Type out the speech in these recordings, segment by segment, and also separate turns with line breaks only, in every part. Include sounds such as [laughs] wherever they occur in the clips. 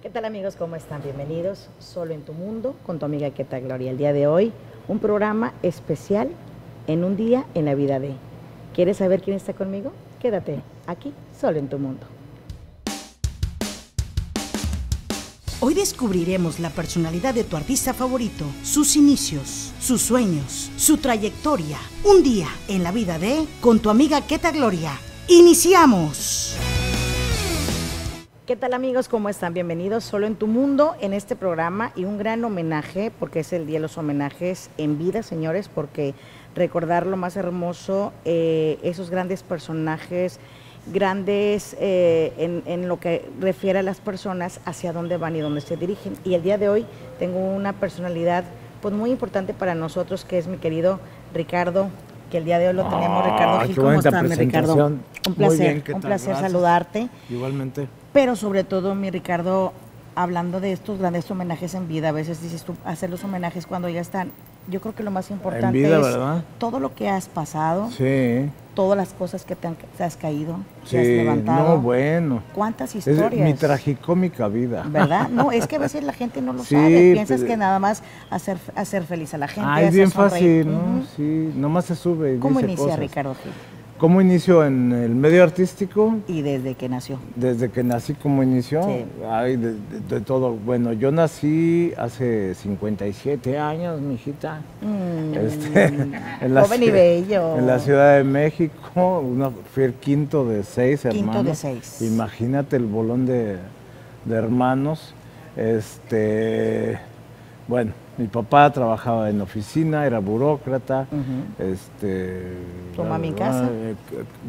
¿Qué tal amigos? ¿Cómo están? Bienvenidos Solo en tu Mundo con tu amiga Queta Gloria. El día de hoy, un programa especial en un día en la vida de. ¿Quieres saber quién está conmigo? Quédate aquí, Solo en tu Mundo.
Hoy descubriremos la personalidad de tu artista favorito, sus inicios, sus sueños, su trayectoria. Un día en la vida de con tu amiga Queta Gloria. ¡Iniciamos!
¿Qué tal amigos? ¿Cómo están? Bienvenidos solo en tu mundo en este programa y un gran homenaje, porque es el Día de los Homenajes en vida, señores, porque recordar lo más hermoso, eh, esos grandes personajes, grandes eh, en, en, lo que refiere a las personas, hacia dónde van y dónde se dirigen. Y el día de hoy tengo una personalidad pues muy importante para nosotros, que es mi querido Ricardo que el día de hoy lo tenemos, Ricardo Gil. ¿Cómo estás, mi Ricardo? Un placer, un placer saludarte.
Igualmente.
Pero sobre todo, mi Ricardo, hablando de estos grandes homenajes en vida, a veces dices tú, hacer los homenajes cuando ya están. Yo creo que lo más importante
vida,
es
¿verdad?
todo lo que has pasado,
sí.
todas las cosas que te, han, te has caído,
sí.
que has levantado.
No, bueno.
¿Cuántas historias?
Es mi tragicómica vida.
¿Verdad? No, es que a veces la gente no lo
Sí,
sabe. Piensas
pues,
que nada más hacer, hacer feliz a la gente.
Ah, es bien
sonreír.
fácil, ¿no?
Ujú.
Sí, nomás se sube y
¿Cómo
dice
inicia
cosas.
Ricardo Gil?
¿Cómo inicio en el medio artístico?
Y desde que nació.
Desde que nací, ¿cómo inició?
Sí.
Ay, de, de- de todo. Bueno, yo nací hace 57 años, mijita.
Mm,
Este, [laughs] en la
joven y bello.
En la Ciudad de México, una, fui el quinto de seis
Quinto
hermanos.
de seis.
Imagínate el bolón de, de hermanos. Este, bueno, mi papá trabajaba en oficina, era burócrata.
Ujú.
Este,
¿Tu mami en casa?
eh,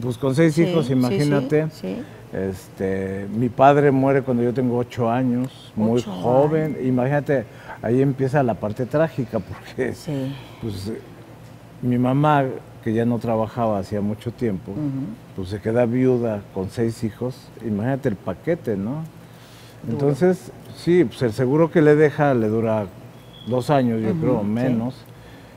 Pues con seis
Sí,
hijos, imagínate.
Sí, sí.
Este, mi padre muere cuando yo tengo ocho años, muy joven. Imagínate, ahí empieza la parte trágica [laughs] porque pues, eh, mi mamá, que ya no trabajaba hacía mucho tiempo, pues se queda viuda con seis hijos. Imagínate el paquete, ¿no?
Duro.
Entonces, sí, pues el seguro que le deja le dura dos años, yo
Ujú,
creo,
sí.
menos,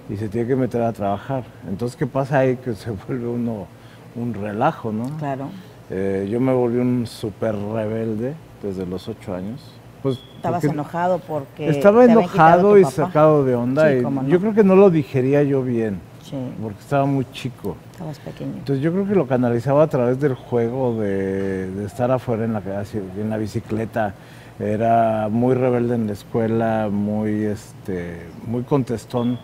y se tiene que meter a trabajar. Entonces, ¿qué pasa ahí? Que se [laughs] vuelve uno un relajo, ¿no?
Claro.
Eh, yo me volví un súper rebelde desde los ocho años. Pues,
Estabas enojado porque.
Estaba
te
enojado y
papá.
sacado de onda.
Sí,
y
no.
Yo creo que no lo digería yo bien,
Sí,
porque estaba muy chico.
estabas pequeño.
Entonces yo creo que lo canalizaba a través del juego, de, de estar afuera en la, en la bicicleta. Era muy rebelde en la escuela, muy, este, muy contestón,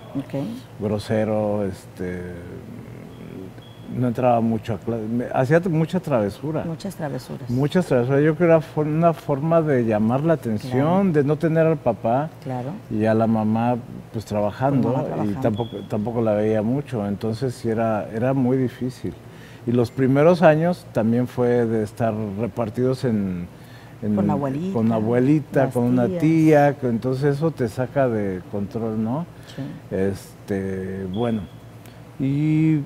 grosero, este, no entraba mucho a clase, hacía mucha travesura.
Muchas travesuras.
Muchas travesuras. Yo creo que era una forma de llamar la atención, de no tener al papá
Claro.
y a la mamá pues trabajando,
mamá trabajando.
y tampoco, tampoco la veía mucho, entonces sí era, era muy difícil. Y los primeros años también fue de estar repartidos en... en-
Con abuelita,
Con abuelita, con una tía, entonces eso te saca de control, ¿no?
Sí.
Este, bueno, y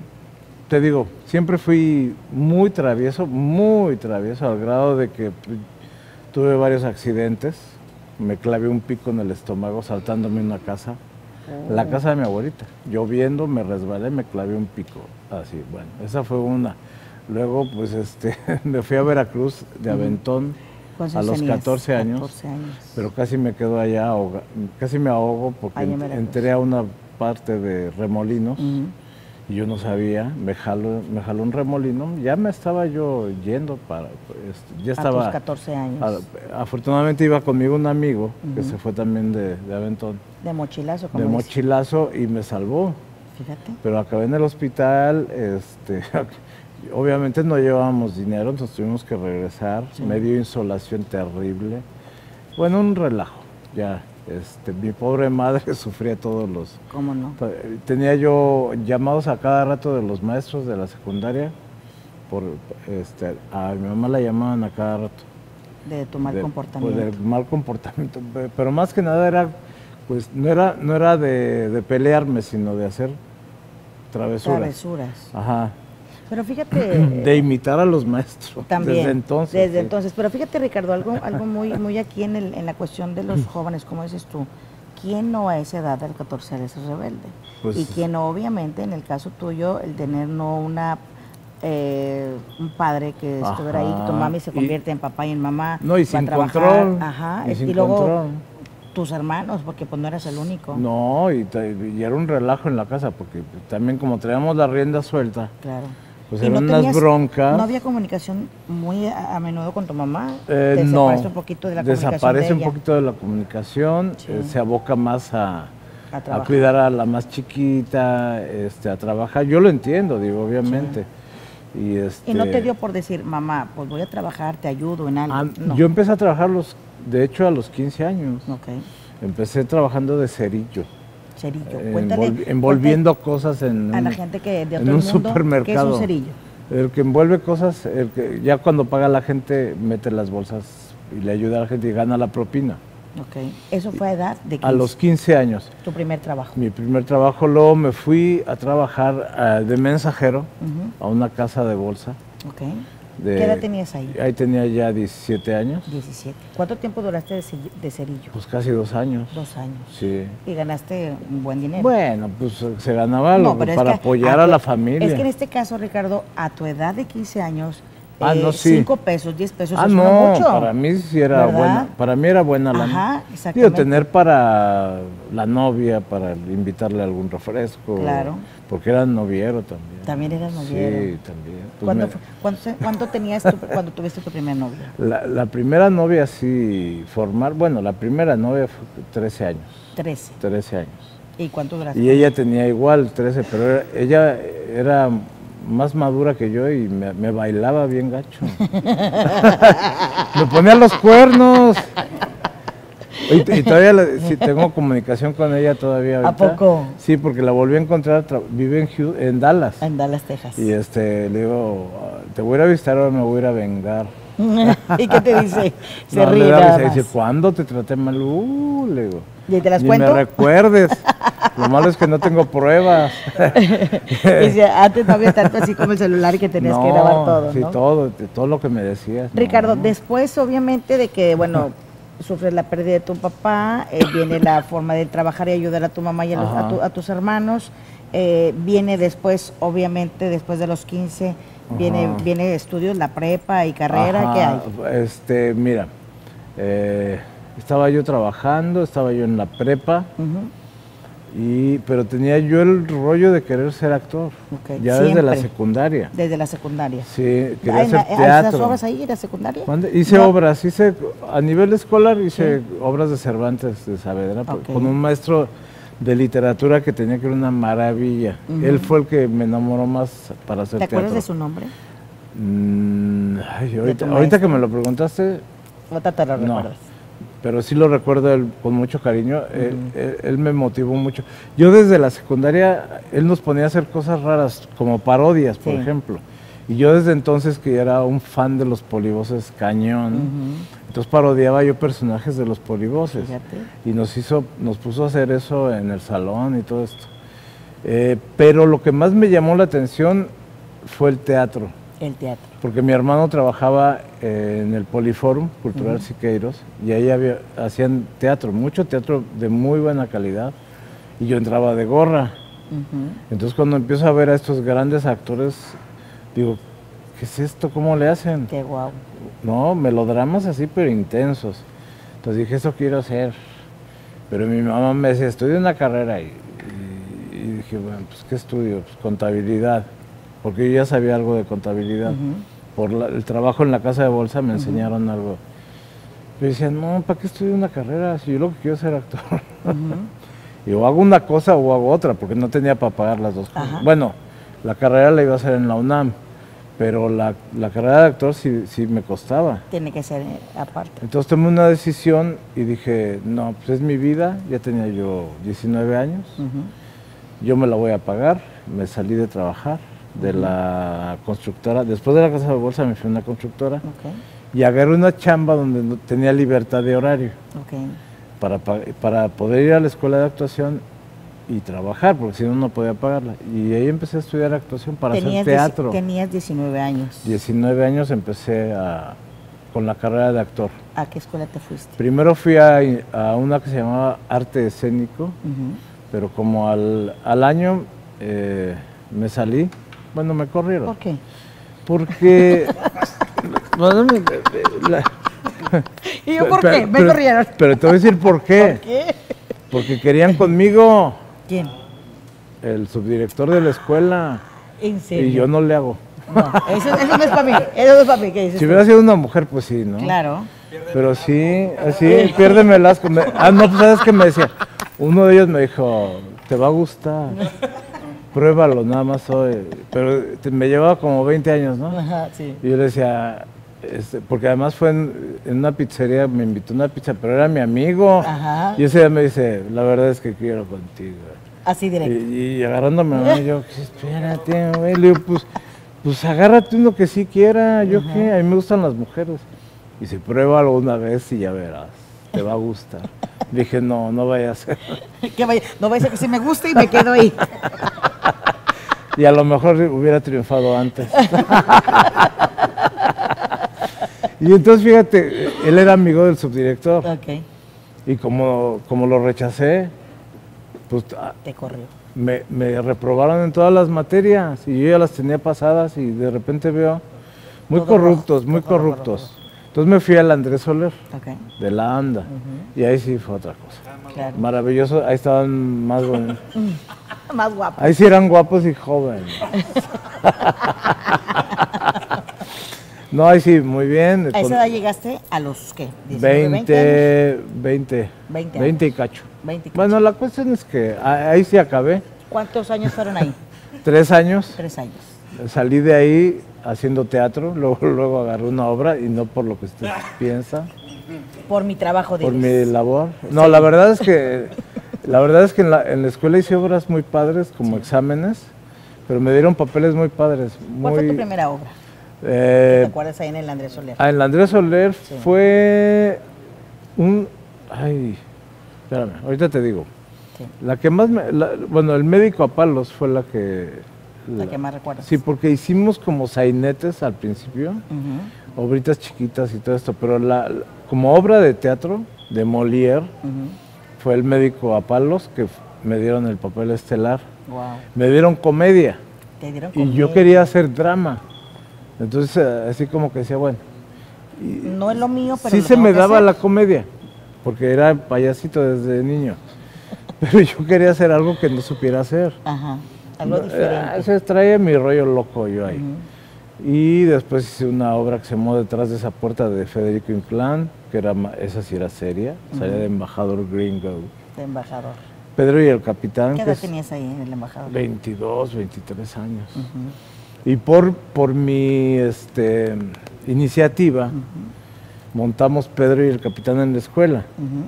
te digo, siempre fui muy travieso, muy travieso, al grado de que pues, tuve varios accidentes. Me clavé un pico en el estómago saltándome una casa,
Oh.
la casa de mi abuelita. Lloviendo, me resbalé, me clavé un pico. Así, bueno, esa fue una. Luego, pues, este, [laughs] me fui a Veracruz de Aventón
¿Cuántos
a los
tenías?
14 años.
14 años.
pero casi me quedo allá, ahoga- casi me ahogo porque
en
entré a una parte de remolinos y yo no sabía, me jaló, me jaló un remolino, ya me estaba yo yendo para, este, ya
A
estaba,
tus 14 años.
a- afortunadamente iba conmigo un amigo que se fue también de, de Aventón,
de mochilazo, como
de mochilazo y me salvó,
Fíjate.
pero acabé en el hospital, este, [laughs] obviamente no llevábamos dinero, entonces tuvimos que regresar,
Sí.
me dio insolación terrible, bueno, un relajo, ya, este, mi pobre madre [laughs] sufría todos los,
¿Cómo no?
tenía yo llamados a cada rato de los maestros de la secundaria, por, este, a mi mamá la llamaban a cada rato.
De tu mal
de-
comportamiento.
pues, del mal comportamiento, pe- pero más que nada era, pues no era, no era de, de pelearme, sino de hacer travesuras.
Travesuras.
Ajá.
Pero fíjate. [clears throat]
De imitar a los maestros.
También.
Desde entonces.
Desde
sí.
entonces. Pero fíjate, Ricardo, algo, algo muy, muy aquí en, el- en la cuestión de los [clears throat] jóvenes, como dices tú. ¿Quién no a esa edad del 14 años es rebelde?
Pues-
y quién no, obviamente, en el caso tuyo, el tener no una eh, un padre que estuviera ahí, tu mami se
Y-
convierte en papá y en mamá.
No, y sin
trabajar,
control.
Ajá.
y
Y,
sin
luego
control.
tus hermanos, porque pues no eras el único.
No, y era un relajo en la casa, porque también como traíamos la rienda suelta,
Claro.
Pues
¿Y
eran
no
unas broncas.
¿No había comunicación muy a, a menudo con tu mamá?
Eh,
¿Te
no,
separaste un poquito de la comunicación
desaparece
de
un
ella?
poquito de la comunicación,
Sí.
eh, se aboca más a,
A
cuidar a la más chiquita, este, a trabajar. Yo lo entiendo, digo, obviamente. Y, este,
Y no te dio por decir, mamá, pues voy a trabajar, te ayudo en algo.
ah,
no.
Yo empecé a trabajar, los, de hecho, a los 15 años. Empecé trabajando de cerillo,
Cerillo. Cuéntale,
envolviendo cosas en,
a la
un-
gente que de
en un
mundo, ¿qué es
supermercado.
un cerillo?
El que envuelve cosas, el que ya cuando paga la gente mete las bolsas y le ayuda a la gente y gana la propina.
Ok. Eso fue a edad de
A
15,
los 15 años.
tu primer trabajo.
Mi primer trabajo, luego me fui a trabajar ah, de mensajero a una casa de bolsa. De-
¿Qué edad tenías ahí?
Ahí tenía ya 17 años,
17. ¿Cuánto tiempo duraste de, ce- de cerillo?
pues casi dos años.
Dos años.
Sí.
Y ganaste un buen dinero.
Bueno, pues se ganaba
No, es
para apoyar
tu-
a la familia.
Es que en este caso, Ricardo, a tu edad de 15 años,
Ah,
eh,
no, sí.
5 pesos, 10 pesos
Ah, no,
mucho.
para mí sí era
¿verdad?
buena, para mí era buena la
Ajá,
Digo,
exactamente.
tener para la novia, para invitarle algún refresco.
Claro.
Porque era noviero también.
También eras noviero.
Sí, también. Pues
¿Cuándo,
me-
cuándo cuándo tenías tu- cuando tuviste tu primera novia?
la, la primera novia sí formar, bueno, la primera novia fue 13 años,
13.
13 años.
¿Y cuánto duraste?
Y ella tenía igual 13, pero era- ella era más madura que yo y me, me bailaba bien gacho. [laughs] [laughs] me ponía los cuernos. Y, y todavía la- sí, tengo comunicación con ella todavía
¿A poco?
Sí, porque la volví a encontrar, tra- vive en, en Dallas.
En Dallas, Texas.
Y este, le digo, "Ah, te voy a ir a visitar, ahora me voy a ir a vengar. [laughs]
¿Y qué te dice? [laughs] Se
No, le
ríe
da
nada
risa y
más.
dice, ¿cuándo te traté mal? Uh, le digo.
¿Y te las
Ni
cuento?
me recuerdes. [laughs] Lo malo es que no tengo pruebas.
Dice, antes no había tanto así como el celular que tenías que grabar todo,
Sí,
¿no?
todo, de- todo lo que me decías.
Ricardo, después obviamente de que, bueno, sufres la pérdida de tu papá, eh, viene la [coughs] forma de trabajar y ayudar a tu mamá y a, los- a tu- a tus hermanos, eh, viene después, obviamente, después de los 15, viene,
Ajá.
viene estudios, la prepa y carrera, ¿qué hay?
Este, mira, eh, estaba yo trabajando, estaba yo en la prepa, y, pero tenía yo el rollo de querer ser actor, ya desde la secundaria.
Desde la secundaria.
Sí, quería
Ah, ¿en
hacer
la- ¿Hacías
teatro.
obras ahí en la secundaria?
Hice
No.
obras, hice a nivel escolar hice obras de Cervantes de Saavedra con un maestro de literatura que tenía que era una maravilla. Él fue el que me enamoró más para hacer
¿Te
teatro.
acuerdas de su nombre?
Mm, ay, ahorita, que me lo preguntaste,
Ahorita te lo
No. Pero sí lo recuerdo él con mucho cariño. él, él- él me motivó mucho. Yo desde la secundaria, él nos ponía a hacer cosas raras, como parodias, por
Sí.
ejemplo. Y yo desde entonces que era un fan de los polivoces cañón, entonces parodiaba yo personajes de los polivoces.
Fíjate.
Y nos hizo, nos puso a hacer eso en el salón y todo esto. Eh, pero lo que más me llamó la atención fue el teatro.
El teatro.
Porque mi hermano trabajaba eh, en el Poliforum Cultural Siqueiros y ahí había, hacían teatro, mucho teatro de muy buena calidad y yo entraba de gorra. Entonces cuando empiezo a ver a estos grandes actores, digo, ¿qué es esto? ¿Cómo le hacen?
Qué guau.
No, melodramas así pero intensos. Entonces dije, eso quiero hacer. Pero mi mamá me decía, estudia una carrera y, y- y dije, bueno, pues ¿qué estudio? Pues contabilidad, porque yo ya sabía algo de contabilidad. Por la- el trabajo en la casa de bolsa me enseñaron algo. Yo decía, no, ¿para qué estudio una carrera si yo lo que quiero es ser actor? [laughs] y o hago una cosa o hago otra, porque no tenía para pagar las dos cosas.
Ajá.
Bueno, la carrera la iba a hacer en la UNAM, pero la, la carrera de actor sí, sí me costaba.
Tiene que ser eh, aparte.
Entonces tomé una decisión y dije, no, pues es mi vida, ya tenía yo 19 años, yo me la voy a pagar, me salí de trabajar de la constructora, después de la casa de bolsa me fui a una constructora y agarré una chamba donde tenía libertad de horario
ok.
para, pa- para poder ir a la escuela de actuación y trabajar, porque si no, no podía pagarla. Y ahí empecé a estudiar actuación para hacer teatro.
tenías 19 años.
19 años empecé a- con la carrera de actor.
¿A qué escuela te fuiste?
Primero fui a, a una que se llamaba arte escénico, pero como al, al año eh, me salí, bueno, me corrieron.
¿Por qué?
Porque... [laughs] bueno, me- la- [laughs]
¿Y yo por
pero-
qué? Me
pero-
corrieron.
Pero te voy a decir por qué. [laughs]
¿Qué?
Porque querían conmigo
¿Quién?
el subdirector de la escuela
¿En serio?
y yo no le hago.
No, eso, eso no es para mí. Eso no es para mí. ¿Qué dices?
Si hubiera sido una mujer, pues sí, ¿no?
Claro.
Pero sí, así, piérdeme el asco. Me- ah, no, pues sabes que me decía. Uno de ellos me dijo, te va a gustar. Pruébalo, nada más hoy. Pero me llevaba como 20 años, ¿no?
Ajá, sí.
Y yo le decía, este, porque además fue en, en una pizzería, me invitó a una pizza, pero era mi amigo.
Ajá.
Y ese día me dice, la verdad es que quiero contigo.
Así
Y,
directo.
y agarrándome [laughs] a mí, yo, espérate, güey. Le digo, pues, pues agárrate uno que sí quiera. Yo qué, a mí me gustan las mujeres. Y se prueba alguna vez y ya verás, te va a gustar. [laughs] Dije, no, no vaya a ser.
Que vaya- no vaya a ser que sí me guste y me quedo ahí. [laughs] [laughs]
Y a lo mejor hubiera triunfado antes. [laughs] y entonces, fíjate, él era amigo del subdirector.
ok,
Y como, como lo rechacé, pues ah,
te corrió.
me, me reprobaron en todas las materias y yo ya las tenía pasadas y de repente veo muy
Todo
corruptos,
rojo,
muy
rojo,
corruptos. Entonces me fui al Andrés Soler
Ok,
de la ANDA y ahí sí fue otra cosa.
Claro.
Maravilloso, ahí estaban más bonitos. [laughs]
Más guapo.
Ahí sí eran guapos y jóvenes. [laughs] No, ahí sí, muy bien.
¿A esa edad llegaste a los qué? 19, 20 años?
20, 20,
20
20 y cacho.
20 y cacho.
Bueno, la cuestión es que ahí sí acabé.
¿Cuántos años fueron ahí? [laughs]
Tres años.
Tres años.
Salí de ahí haciendo teatro, [laughs] luego, luego agarré una obra y no por lo que usted [laughs] piensa,
Por mi trabajo,
por
dices.
mi labor. No, la verdad es que [laughs] la verdad es que en la, en la escuela hice obras muy padres como exámenes, pero me dieron papeles muy padres.
¿Cuál fue tu primera obra?
eh,
¿Te acuerdas ahí en el Andrés Soler?
ah, en la Andrés Soler
Sí.
fue un ay, espérame, ahorita te digo.
Sí.
La que más me, la- bueno, el médico a palos fue la que
La que más recuerdas.
Sí, porque hicimos como sainetes al principio,
Ujú,
obritas chiquitas y todo esto, pero la, la- como obra de teatro de Molière fue el médico a palos que me dieron el papel estelar.
Wow.
Me dieron comedia
Te dieron
y yo quería hacer drama. Entonces, eh, así como que decía, bueno,
No es lo mío, pero
sí
lo
se me daba
hacer.
la comedia, porque era payasito desde niño. [laughs] Pero yo quería hacer algo que no supiera hacer.
Ajá. Algo diferente.
eh, Se traía mi rollo loco yo ahí. Y después hice una obra que se llamó Detrás de esa puerta de Federico Inclán, que era, esa sí era seria, salía de embajador gringo.
De embajador.
Pedro y el capitán,
¿Qué edad tenías ahí en el embajador?
22, 23 años. Y por, por mi este, iniciativa, montamos Pedro y el capitán en la escuela,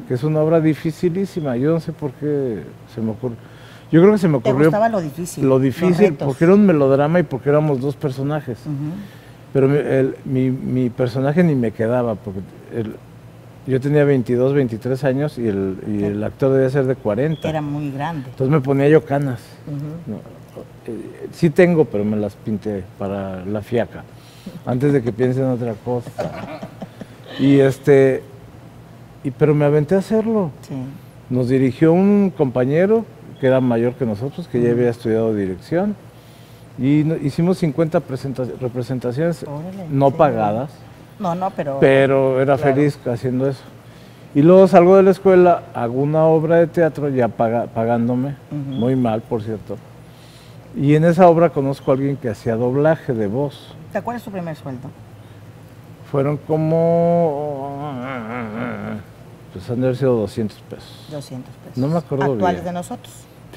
que es una obra dificilísima. Yo no sé por qué se me ocurrió. Yo creo que se me
¿Te
ocurrió
gustaba lo difícil?
lo difícil, porque era un melodrama y porque éramos dos personajes. Pero mi, el- mi- mi personaje ni me quedaba, porque el- yo tenía 22, 23 años y el, y el actor debía ser de 40.
Era muy grande.
Entonces me ponía yo canas. Eh, sí tengo, pero me las pinté para la fiaca, antes de que piensen otra cosa. Y este, y, pero me aventé a hacerlo.
Sí.
Nos dirigió un compañero que era mayor que nosotros, que ya había estudiado dirección, y no- hicimos 50 presenta- representaciones
Órale,
no
sí.
pagadas,
No, no, pero...
pero era
Claro.
feliz haciendo eso. Y luego salgo de la escuela, hago una obra de teatro ya paga- pagándome, muy mal, por cierto. Y en esa obra conozco a alguien que hacía doblaje de voz.
¿Te acuerdas tu primer sueldo?
Fueron como... Pues han de haber sido 200 pesos.
200 pesos.
No me acuerdo
Actuales
bien.
de nosotros.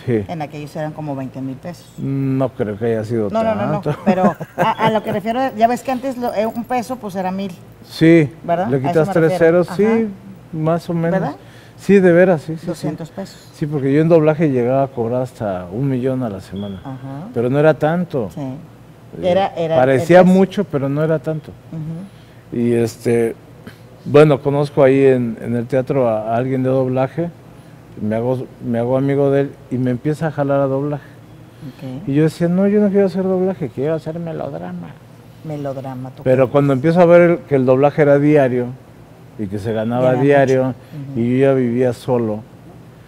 Sí.
En aquellos eran como 20 mil pesos.
No creo que haya sido
No, no, no, no.
tanto. [laughs]
Pero a, a lo que refiero, ya ves que antes lo- eh, un peso pues era mil.
Sí,
¿Verdad?
le quitas tres
refiero.
ceros, sí, más o menos.
¿Verdad?
Sí, de veras, sí, sí. sí.
200 pesos.
Sí, porque yo en doblaje llegaba a cobrar hasta un millón a la semana.
Ajá.
Pero no era tanto.
Sí. Era, era
Parecía mucho, pero no era tanto. Y este, bueno, conozco ahí en, en el teatro a, a alguien de doblaje, me hago, me hago amigo de él y me empieza a jalar a doblaje. Y yo decía, no, yo no quiero hacer doblaje, quiero hacer melodrama.
Melodrama. tú.
Pero cuando empiezo a ver el- que el doblaje era diario y que se ganaba
Era
diario y yo ya vivía solo,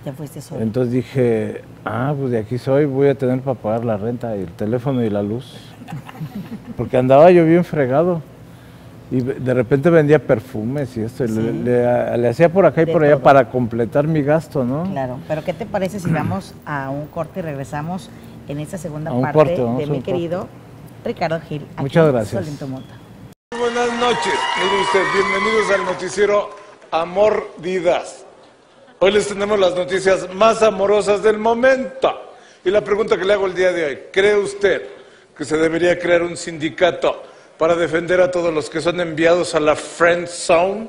Ya fuiste solo.
Entonces dije, ah, pues de aquí soy, voy a tener para pagar la renta y el teléfono y la luz. [laughs] Porque andaba yo bien fregado. Y de repente vendía perfumes y esto, y le, le- le hacía por acá y
De
por allá
todo.
para completar mi gasto, ¿no?
Claro, pero ¿qué te parece si vamos a un corte y regresamos en esta segunda parte
corte,
de mi
corte.
querido Ricardo Gil? aquí
Muchas
en
gracias.
Buenas noches, mire usted, bienvenidos al noticiero Amor Vidas. Hoy les tenemos las noticias más amorosas del momento. Y la pregunta que le hago el día de hoy, ¿cree usted que se debería crear un sindicato para defender a todos los que son enviados a la Friend Zone?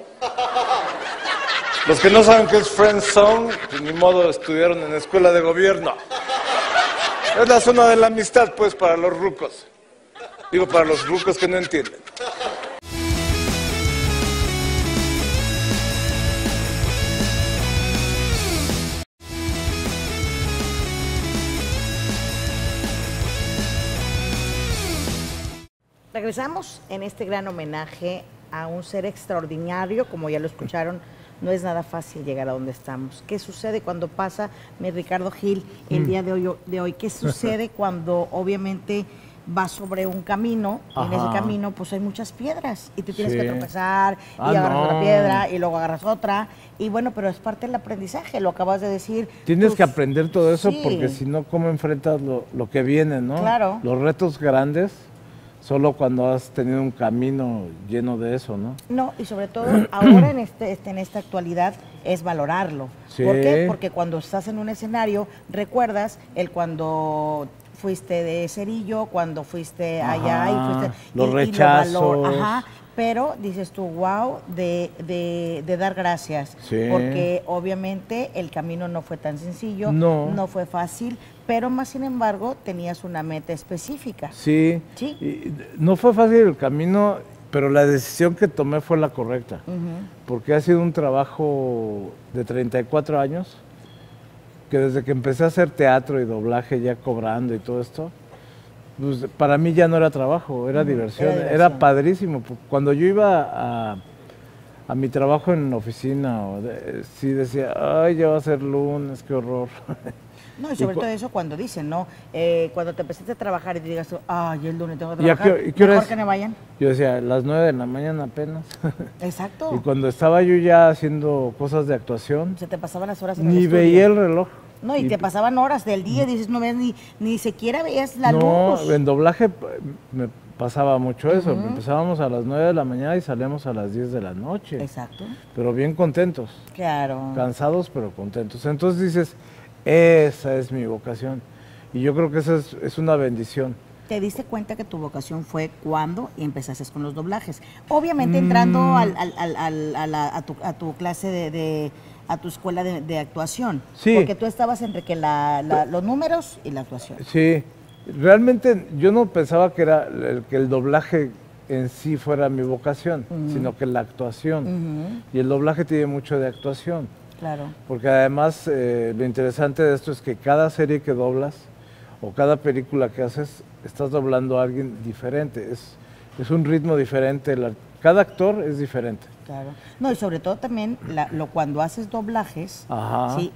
Los que no saben qué es Friend Zone, pues ni modo estudiaron en escuela de gobierno. Es la zona de la amistad, pues, para los rucos. Digo, para los rucos que no entienden.
Regresamos en este gran homenaje a un ser extraordinario, como ya lo escucharon, no es nada fácil llegar a donde estamos. ¿Qué sucede cuando pasa, mi Ricardo Gil, el día de hoy, de hoy? ¿Qué sucede [laughs] cuando obviamente vas sobre un camino y en ese camino pues hay muchas piedras y tú tienes
Sí.
que tropezar y
Ah,
agarras
no.
otra piedra y luego agarras otra y bueno, pero es parte del aprendizaje, lo acabas de decir.
Tienes
Tus-
que aprender todo eso
Sí.
porque si no, ¿cómo enfrentas lo, lo que viene, no?
Claro.
Los retos grandes, solo cuando has tenido un camino lleno de eso, ¿no?
No, y sobre todo [clears throat] ahora en, este, este- en esta actualidad es valorarlo.
Sí.
¿Por qué? Porque cuando estás en un escenario, recuerdas el cuando fuiste de cerillo, cuando fuiste allá y
Ajá,
fuiste...
los
y- y lo
rechazos.
valor- ajá, pero dices tú, wow, de, de- de dar gracias.
Sí.
Porque obviamente el camino no fue tan sencillo,
No.
fue fácil, pero más sin embargo tenías una meta específica.
Sí.
Sí.
Y no fue fácil el camino, pero la decisión que tomé fue la correcta. Porque ha sido un trabajo de 34 años, que desde que empecé a hacer teatro y doblaje, ya cobrando y todo esto, pues para mí ya no era trabajo, era, diversión,
era
padrísimo. Cuando yo iba a, a mi trabajo en oficina, o de- sí decía, ay, ya va a ser lunes, qué horror. [laughs]
No, y sobre
cu-
todo eso cuando dicen, ¿no? Eh, cuando te empezaste a trabajar y te digas, ay, el lunes tengo que
¿Y
trabajar,
qué- y qué hora
mejor
es?
que me vayan.
Yo decía, las 9 de la mañana apenas. [laughs]
Exacto.
y cuando estaba yo ya haciendo cosas de actuación,
Se te pasaban las horas en el
ni
estudio.
veía el reloj.
No, y, te pasaban horas del día, dices, no ves ni, ni siquiera veías la
no,
luz.
en doblaje p- me pasaba mucho eso. Empezábamos a las 9 de la mañana y salíamos a las 10 de la noche.
Exacto.
Pero bien contentos.
Claro.
Cansados, pero contentos. Entonces dices, esa es mi vocación. Y yo creo que esa es, es una bendición.
¿Te diste cuenta que tu vocación fue cuando empezaste con los doblajes? Obviamente entrando al- al- al- al- a, la- a tu, a tu clase de, de- a tu escuela de, de actuación.
Sí.
Porque tú estabas entre que la- la- los números y la actuación.
Sí, realmente yo no pensaba que era el, que el doblaje en sí fuera mi vocación, sino que la actuación. Y el doblaje tiene mucho de actuación.
Claro.
Porque además eh, lo interesante de esto es que cada serie que doblas o cada película que haces, estás doblando a alguien diferente. Es, es un ritmo diferente. la- cada actor es diferente.
Claro. No, y sobre todo también la- lo, cuando haces doblajes,
Ajá.
sí,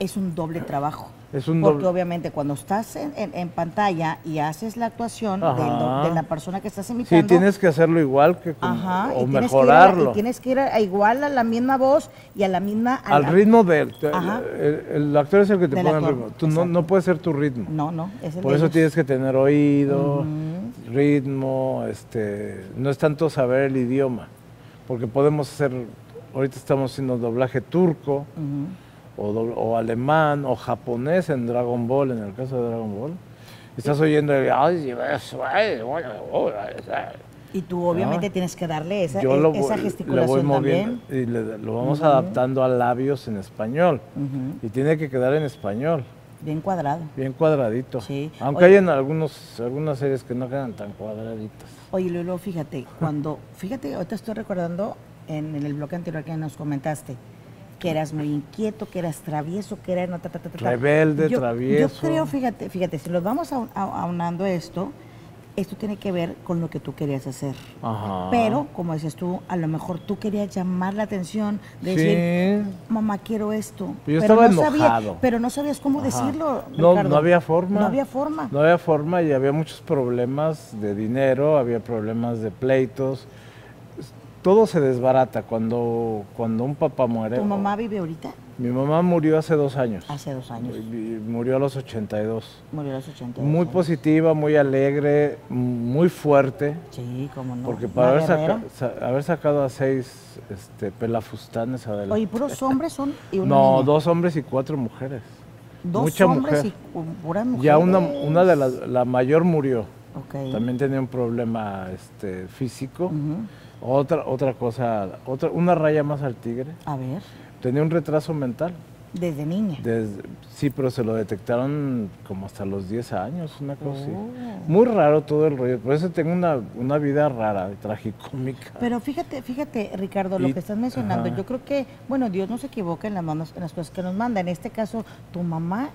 es un doble trabajo.
Es un
Porque
doble-
obviamente cuando estás en, en- en pantalla y haces la actuación del do-
Ajá.
de la persona que estás imitando.
Sí, tienes que hacerlo igual que con-
Ajá,
o
y tienes que ir a-
mejorarlo.
y tienes que ir a, igual a la misma voz y a la misma... a
Al
la-
ritmo de él. El, el actor es el que te pone el ritmo. Tú no, no puede ser tu ritmo.
No, no, es el
Por
de
eso
ellos.
tienes que tener oído, ritmo, este, no es tanto saber el idioma, porque podemos hacer, ahorita estamos haciendo doblaje turco, do- o alemán, o japonés en Dragon Ball, en el caso de Dragon Ball. Estás oyendo el...
Y tú obviamente
Ah.
tienes que darle esa,
Yo
e-
lo,
esa gesticulación
voy moviendo
también.
y le- lo vamos adaptando a labios en español. Y tiene que quedar en español.
Bien cuadrado.
Bien cuadradito.
Sí.
Aunque
Oye.
hay en algunos, algunas series que no quedan tan cuadraditas.
Oye, Lolo, fíjate, cuando, fíjate, ahorita estoy recordando en, en el bloque anterior que nos comentaste, que eras muy inquieto, que eras travieso, que eras... no, ta, ta.
Rebelde,
Yo-
travieso.
Yo creo, fíjate, fíjate, si nos vamos a- a- aunando esto, esto tiene que ver con lo que tú querías hacer.
Ajá.
Pero, como dices tú, a lo mejor tú querías llamar la atención,
Sí.
decir, mamá, quiero esto.
Yo estaba
no sabía-
enojado.
pero no sabías cómo
Ajá.
decirlo.
No, no había forma.
No había forma.
No había forma y había muchos problemas de dinero, había problemas de pleitos. Todo se desbarata cuando, cuando un papá muere.
¿Tu mamá vive ahorita?
Mi mamá murió hace dos años.
Hace dos años.
Murió a los 82.
Murió a los 80.
Muy positiva, muy alegre, muy fuerte.
Sí, cómo no.
Porque para haber, saca- sa- haber sacado a seis este, pelafustanes adelante.
Oye, puros [laughs] hombres son y una
no,
niña.
dos hombres y cuatro mujeres.
Dos
mucha
hombres
mujer.
y pu- puras mujeres.
Ya una, una de las, la mayor murió.
Ok.
También tenía un problema este, físico.
Ujú.
Otra, otra cosa, otra, una raya más al tigre.
A ver,
Tenía un retraso mental.
desde niña.
Desde- sí, pero se lo detectaron como hasta los 10 años, una cosa así.
Oh.
Muy raro todo el rollo. Por eso tengo una, una vida rara, [laughs] tragicómica.
Pero fíjate, fíjate, Ricardo, lo
Y-
que estás mencionando,
ajá.
yo creo que, bueno, Dios no se equivoca en las, manos, en las cosas que nos manda. En este caso, tu mamá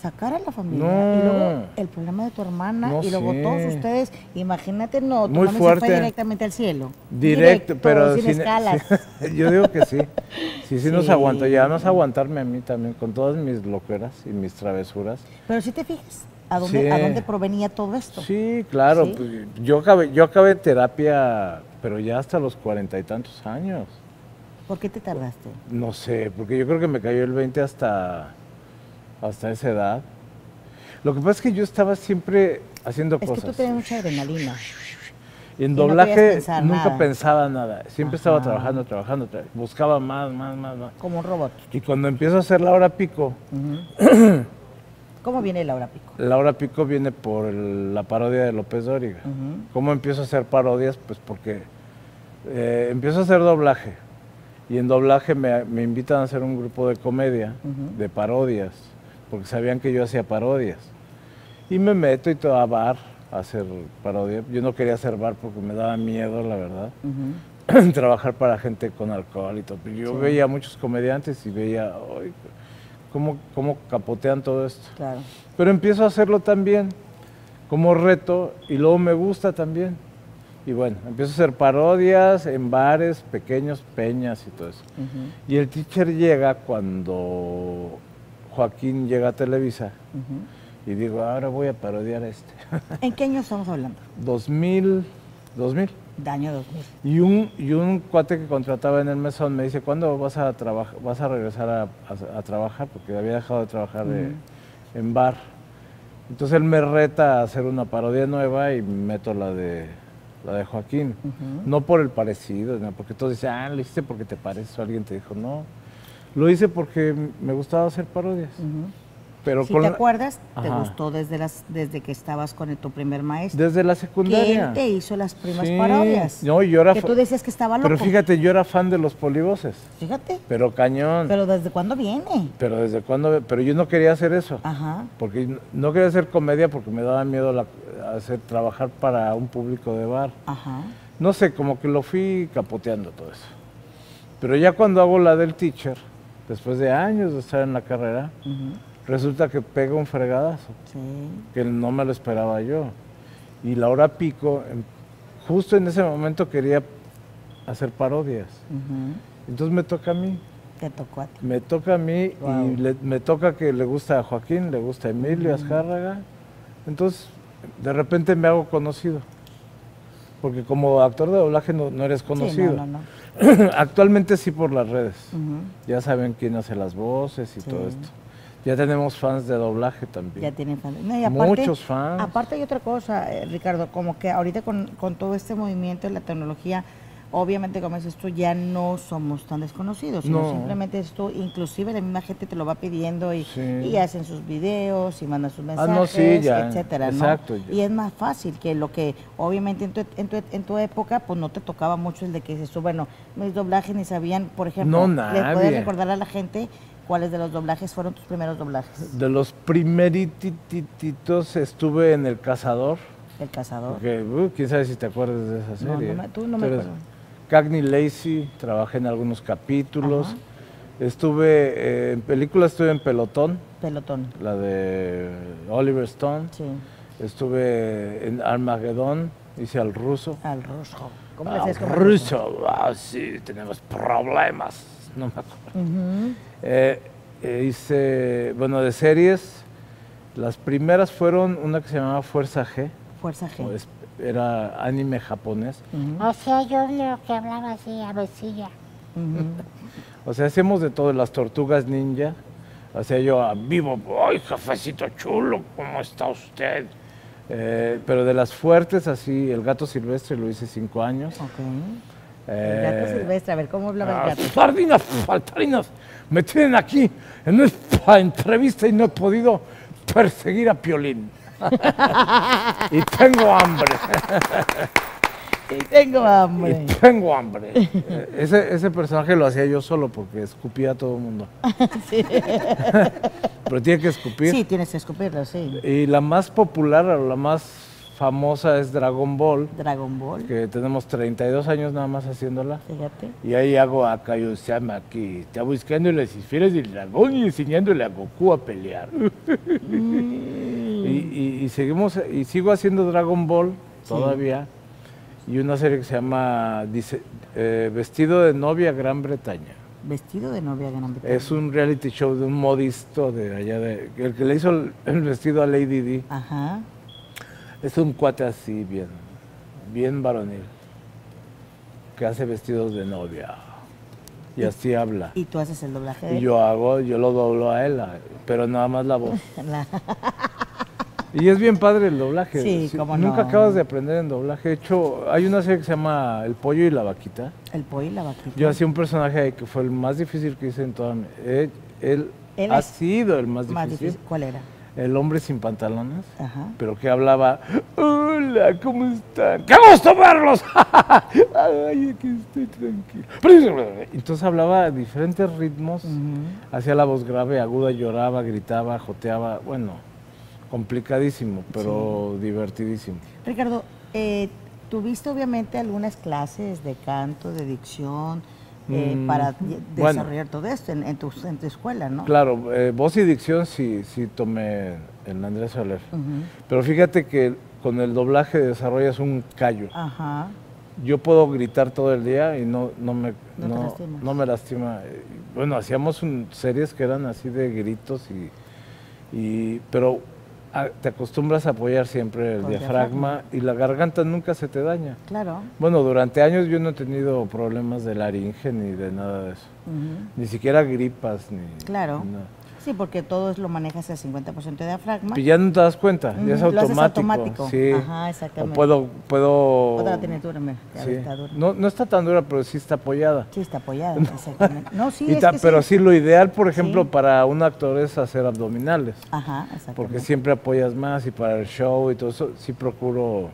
sacar a la familia y luego el problema de tu hermana
No
y luego
sé.
todos ustedes, imagínate, no, tu
Muy
mami se
fuerte.
fue directamente al cielo.
Directo, pero
sin,
sin-
escalas. [laughs]
sí, yo digo que sí. Sí, sí, nos aguantó. Ya nos aguantarme a mí también con todas mis locuras y mis travesuras.
Pero si te fijas, ¿a dónde,
Sí.
¿a dónde provenía todo esto?
Sí, claro. Pues, yo, acabé, yo acabé terapia, pero ya hasta los cuarenta y tantos años.
¿Por qué te tardaste?
No sé, porque yo creo que me cayó el 20 hasta, hasta esa edad. Lo que pasa es que yo estaba siempre haciendo
Es que
cosas.
tú tenías mucha adrenalina.
Y en
y
doblaje nunca
nada.
pensaba nada. Siempre estaba trabajando, trabajando, tra- buscaba más, más, más, más.
Como un robot.
Y cuando empiezo a hacer la hora pico, [clears throat]
¿Cómo viene Laura Pico?
la hora pico viene por el- la parodia de López Dóriga. ¿Cómo empiezo a hacer parodias? Pues porque eh, empiezo a hacer doblaje. Y en doblaje me, me invitan a hacer un grupo de comedia, de parodias, porque sabían que yo hacía parodias. Y me meto y todo a bar a hacer parodia. Yo no quería hacer bar porque me daba miedo, la verdad. [clears throat] Trabajar para gente con alcohol y todo. Yo
Sí.
veía a muchos comediantes y veía, "Ay, cómo, cómo capotean todo esto.
Claro.
Pero empiezo a hacerlo también como reto y luego me gusta también. Y bueno, empiezo a hacer parodias en bares pequeños, peñas y todo eso. Y el teacher llega cuando Joaquín llega a Televisa y digo, ahora voy a parodiar a este. [laughs]
¿En qué año estamos hablando?
2000, 2000.
De año 2000.
Y un, y un cuate que contrataba en el mesón me dice, ¿cuándo vas a trabajar, vas a regresar a, a- a trabajar? Porque había dejado de trabajar de- en bar. Entonces él me reta a hacer una parodia nueva y meto la de la de Joaquín. No por el parecido, no, porque todos dicen, ah, lo hiciste porque te pareces. O alguien te dijo, no. Lo hice porque me gustaba hacer parodias.
Ujú.
Pero
Si
con
te
la-
acuerdas, te gustó desde las desde que estabas con el- tu primer maestro.
desde la secundaria.
él te hizo las primas
Sí.
parodias.
No, yo era
que tú decías que estaba loco.
Pero fíjate, yo era fan de los polivoces.
Fíjate.
Pero cañón.
Pero ¿desde cuándo viene?
Pero desde cuándo, pero yo no quería hacer eso.
Ajá.
Porque no quería hacer comedia porque me daba miedo la- hacer trabajar para un público de bar.
Ajá.
No sé, como que lo fui capoteando todo eso. Pero ya cuando hago la del teacher, después de años de estar en la carrera, resulta que pega un fregadazo,
Sí.
que no me lo esperaba yo. Y la hora pico, em- justo en ese momento quería hacer parodias. Entonces me toca a mí.
Te tocó a ti.
Me toca a mí
Wow.
y le- me toca que le gusta a Joaquín, le gusta a Emilio Azcárraga. Entonces, de repente me hago conocido. Porque como actor de doblaje no, no eres
Sí,
conocido.
no, no, no. [clears throat]
Actualmente sí por las redes.
Ujú.
Ya saben quién hace las voces y
Sí.
todo esto. Ya tenemos fans de doblaje también.
Ya tienen fans. No, y aparte-
Muchos fans.
Aparte hay otra cosa, eh, Ricardo, como que ahorita con, con todo este movimiento de la tecnología, obviamente como dices tú, ya no somos tan desconocidos, sino
No.
simplemente esto, inclusive la misma gente te lo va pidiendo y,
Sí.
y hacen sus videos y mandan sus
Ah,
mensajes,
no, sí, ya,
etcétera, ¿no?
exacto.
Y es más fácil que lo que obviamente en tu, en, tu, en tu época pues no te tocaba mucho el de que dices tú, bueno, mis doblajes ni sabían, por ejemplo,
No,
¿le puedes recordar a la gente cuáles de los doblajes fueron tus primeros doblajes?
De los primeritititos estuve en El Cazador.
El cazador.
Porque, uh, quién sabe si te acuerdas de esa serie.
no me- tú no me acuerdo.
Cagney Lacey, trabajé en algunos capítulos.
Ajá.
Estuve eh, en películas, estuve en Pelotón,
Pelotón.
la de Oliver Stone.
Sí.
Estuve en Armagedón, hice al ruso.
Al ruso. ¿Cómo
Al
al ruso?
ruso, ah, sí, tenemos problemas. No me acuerdo. Eh, eh, hice, bueno, de series, las primeras fueron una que se llamaba Fuerza G,
Fuerza G.
o era anime japonés.
O sea, yo lo que hablaba así, a veces.
O sea, hacíamos de todo, las tortugas ninja. Hacía yo a vivo, ¡ay, jefecito chulo! ¿Cómo está usted? Eh, pero de las fuertes, así, el gato silvestre lo hice cinco años.
Ok. El gato
Eh,
silvestre, a ver, ¿cómo hablaba el
ah,
gato?
sardinas, faltarinas, me tienen aquí en esta entrevista y no he podido perseguir a Piolín. [laughs] y tengo hambre,
Sí, tengo hambre.
y tengo hambre. Eh, ese, ese personaje lo hacía yo solo porque escupía a todo el mundo. [laughs] [laughs] Pero tiene que escupir.
Sí, tienes que escupirlo, sí.
Y la más popular o la más famosa es Dragon Ball,
Dragon Ball,
que tenemos 32 años nada más haciéndola.
fíjate.
Y ahí hago a Kaiosama aquí, está buscando las esferas del dragón y enseñándole a Goku a pelear. y, y- y seguimos, y sigo haciendo Dragon Ball todavía. Y una serie que se llama Dice- eh, Vestido de novia Gran Bretaña.
Vestido de novia gran Bretaña.
Es un reality show de un modisto de allá de. El que le hizo el, el vestido a Lady D.
Ajá.
Es un cuate así, bien, bien varonil, que hace vestidos de novia. Y así habla.
Y tú haces el doblaje
Y yo hago, yo lo doblo a él, pero nada más la voz. [laughs]
La-
Y es bien padre el doblaje.
Sí, cómo
Nunca
no.
acabas de aprender en doblaje. De hecho, hay una serie que se llama El pollo y la vaquita.
el pollo y la vaquita.
Yo hacía un personaje ahí que fue el más difícil que hice en toda mi... Él, él
Él
ha sido el más
Más
difícil.
difícil. ¿Cuál era?
El hombre sin pantalones.
Ajá.
pero que hablaba, hola, ¿cómo están? ¡Qué gusto verlos! [laughs] Ay, aquí estoy tranquilo. Entonces hablaba diferentes ritmos, hacía la voz grave, aguda, lloraba, gritaba, joteaba, bueno, complicadísimo, pero divertidísimo.
Ricardo, eh, tuviste obviamente algunas clases de canto, de dicción, eh,
Mm,
para
bueno.
desarrollar todo esto en, en tu, en tu escuela, ¿no?
Claro, eh, voz y dicción sí, sí tomé en Andrés Soler, pero fíjate que con el doblaje desarrollas un callo.
Ajá.
Yo puedo gritar todo el día y no, no, me,
No
no, me lastima. Bueno, hacíamos un- series que eran así de gritos, y, y pero te acostumbras a apoyar siempre el diafragma y la garganta nunca se te daña.
Claro.
Bueno, durante años yo no he tenido problemas de laringe ni de nada de eso. Ni siquiera gripas ni
Claro.
ni nada.
Sí, porque todo lo manejas al 50% de diafragma.
Y ya no te das cuenta, ya es
Ujú, lo haces
automático.
automático.
Sí.
Ajá,
O
exactamente.
puedo, puedo.
Otra la tiene dura, mira,
sí.
está dura.
No, no está tan dura, pero sí está apoyada.
Sí, está apoyada, exactamente. No, sí, [laughs] es
ta-
que
pero sí. lo ideal, por ejemplo,
Sí.
para un actor es hacer abdominales,
Ajá, exactamente.
porque siempre apoyas más y para el show y todo eso, sí procuro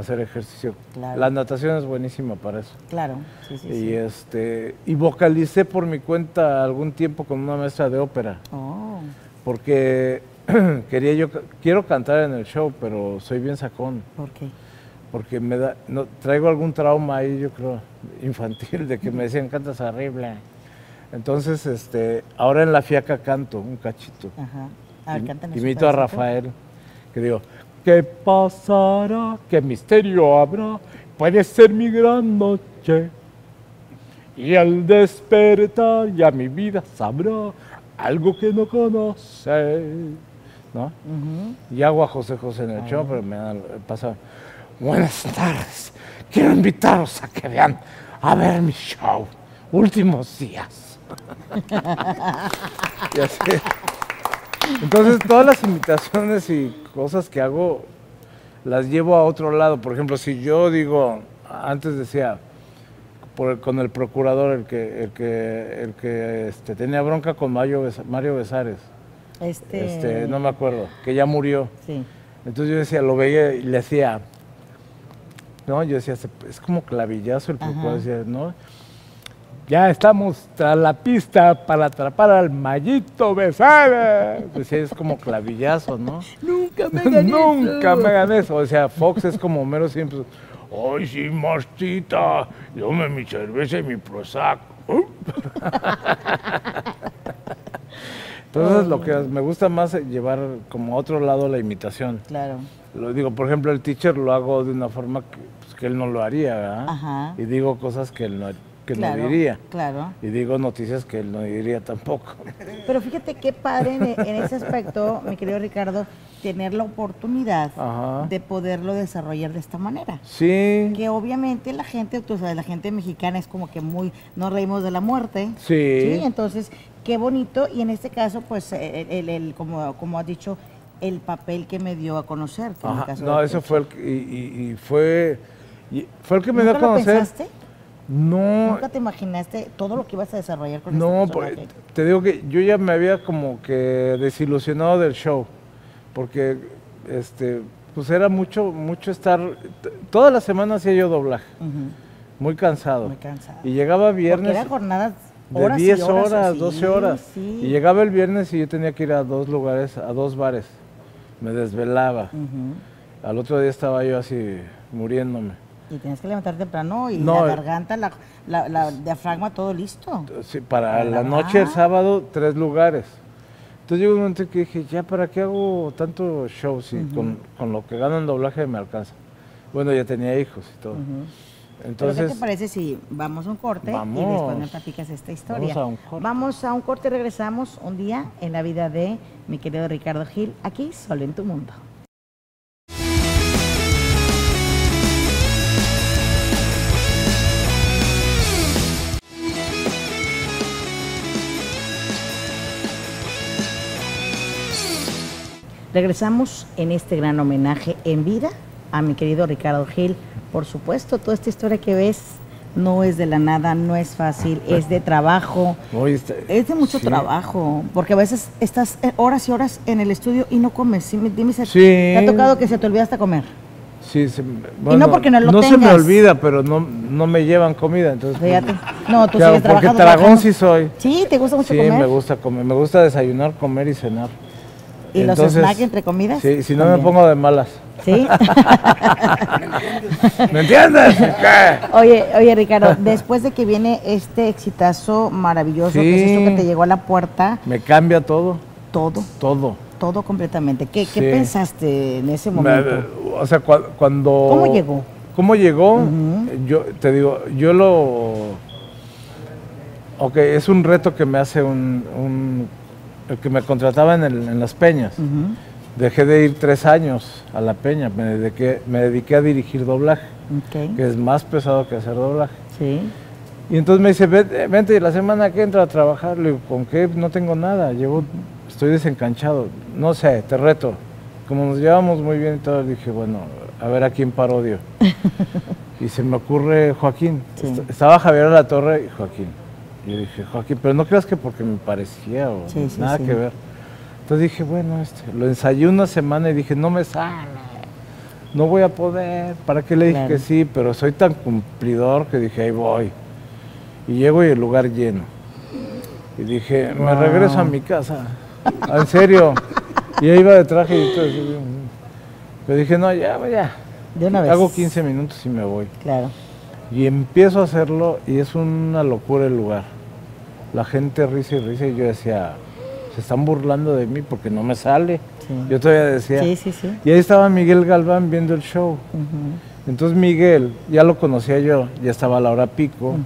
hacer ejercicio.
Claro.
La natación es buenísima para eso.
Claro, sí, sí,
y
sí.
este y vocalicé por mi cuenta algún tiempo con una maestra de ópera,
Oh,
porque [clears throat] quería yo quiero cantar en el show, pero soy bien sacón,
¿por qué?
porque me da no traigo algún trauma ahí, yo creo, infantil de que me decían cantas horrible. Entonces, este, ahora en la fiaca canto un cachito.
Ajá. A ver,
Imito a. Rafael, que digo, ¿qué pasará? ¿Qué misterio habrá? Puede ser mi gran noche. Y al despertar ya mi vida sabrá algo que no conoce. Y hago a José José en el show, pero me da- pasa. Buenas tardes. Quiero invitaros a que vean a ver mi show. Últimos días. [laughs] Y así. Entonces, todas las invitaciones y cosas que hago las llevo a otro lado. Por ejemplo, si yo digo, antes decía, por el- con el procurador, el que, el que, el que este, tenía bronca con Mario, Mario Besares,
Este,
este, no me acuerdo, que ya murió.
Sí.
Entonces yo decía, lo veía y le hacía, no, yo decía, "Se- es como clavillazo el procurador, decía, no, ya estamos tras la pista para atrapar al Mayito Besares. Decía, es como clavillazo, ¿no? [laughs]
Nunca me hagan [laughs]
Nunca
eso.
me hagan eso. O sea, Fox es como Homero siempre. Ay, sí, Martita, dame mi cerveza y mi Prozac. [laughs] Entonces, lo que me gusta más es llevar como a otro lado la imitación.
Claro.
lo digo, por ejemplo, el teacher lo hago de una forma que, pues, que él no lo haría, ¿verdad?
Ajá.
Y digo cosas que él no, que no diría.
Claro.
Y digo noticias que él no diría tampoco. [laughs]
Pero fíjate qué padre en, en ese aspecto, mi querido Ricardo, tener la oportunidad
Ajá.
de poderlo desarrollar de esta manera.
Sí,
Que obviamente la gente, tú sabes, la gente mexicana es como que muy, nos reímos de la muerte.
Sí.
Entonces, qué bonito. Y en este caso, pues, el, el- el- como, como has dicho, el papel que me dio a conocer. que en el
Ajá,
caso
No, eso fue el que, y, y- y fue, y fue el que me dio a
¿Nunca lo
conocer.
pensaste?
No,
¿Nunca te imaginaste todo lo que ibas a desarrollar con
no,
este personaje?
te digo que yo ya me había como que desilusionado del show, porque este, pues era mucho, mucho estar, toda la semana hacía yo doblaje, muy cansado.
Muy cansado.
Y llegaba
Porque
viernes
eran jornadas
de
horas y
10
horas,
horas,
sí,
12 horas.
sí.
Y llegaba el viernes y yo tenía que ir a dos lugares, a dos bares. Me desvelaba. Al otro día estaba yo así muriéndome.
Y tenías que levantar temprano y
No,
la
eh.
garganta, la, la, la diafragma, todo listo.
Sí, para la
la
noche el sábado, tres lugares. Entonces llegó un momento que dije, ya, ¿para qué hago tanto show si con, con lo que gano en doblaje me alcanza? Bueno, ya tenía hijos y todo. Entonces,
¿qué te parece si vamos a un corte y después me platicas esta historia?
Vamos a un corte.
Vamos a un corte y regresamos un día en la vida de mi querido Ricardo Gil, aquí solo en tu mundo. Regresamos en este gran homenaje en vida a mi querido Ricardo Gil. Por supuesto, toda esta historia que ves no es de la nada, no es fácil, es de trabajo,
oye, este-
es de mucho
sí.
trabajo, porque a veces estás eh, horas y horas en el estudio y no comes. ¿sí? me- Dime,
Sí.
¿te ha tocado que se te olvida hasta comer?
Sí, se-
no porque no lo
se me olvida, pero no, no me llevan comida. Entonces, pues,
Fíjate. No, tú sigues
Porque
trabajando.
tragón
trabajando.
sí soy.
Sí, ¿te gusta mucho
Sí,
comer?
me gusta comer. Me gusta desayunar, comer y cenar.
¿Y los
Entonces,
snacks entre comidas?
Sí, si no me pongo de malas.
¿Sí? [laughs]
¿Me entiendes?
Oye, oye Ricardo, después de que viene este exitazo maravilloso, que es esto
Sí.
que te llegó a la puerta,
Me cambia todo,
todo,
todo.
todo completamente. ¿Qué, qué
Sí.
pensaste en ese
Me-
momento?
o sea, cua- cuando...
¿Cómo llegó?
¿Cómo llegó? Yo te digo, yo lo... Ok, es un reto que me hace un... que me contrataba en, el- en las peñas. Dejé de ir tres años a la peña, me dediqué, me dediqué a dirigir doblaje, que es más pesado que hacer doblaje.
sí.
Y entonces me dice, vente, vente la semana que entra a trabajar. Le digo, ¿con qué? No tengo nada, llevo, estoy desencanchado. No sé, te reto. Como nos llevamos muy bien y todo, dije, bueno, a ver a quién parodio. [laughs] y se me ocurre Joaquín.
Sí.
Estaba Javier a la Torre y Joaquín. Y yo dije, Joaquín, pero no creas que porque me parecía o
Sí, sí,
nada
sí.
que ver. Entonces dije, bueno, este, lo ensayé una semana y dije, no me sale. No voy a poder. ¿Para qué le dije
Claro.
que sí? Pero soy tan cumplidor que dije, ahí voy. Y llego y el lugar lleno. Y dije, me
Wow.
regreso a mi casa. En serio. Y ahí iba de traje y todo. Pero dije, no, ya, ya.
De una vez.
Hago 15 minutos y me voy.
Claro.
Y empiezo a hacerlo y es una locura el lugar. La gente risa y risa y yo decía, se están burlando de mí porque no me sale.
Sí.
Yo todavía decía.
Sí, sí, sí.
Y ahí estaba Miguel Galván viendo el show. Entonces Miguel, ya lo conocía yo, ya estaba a la hora pico.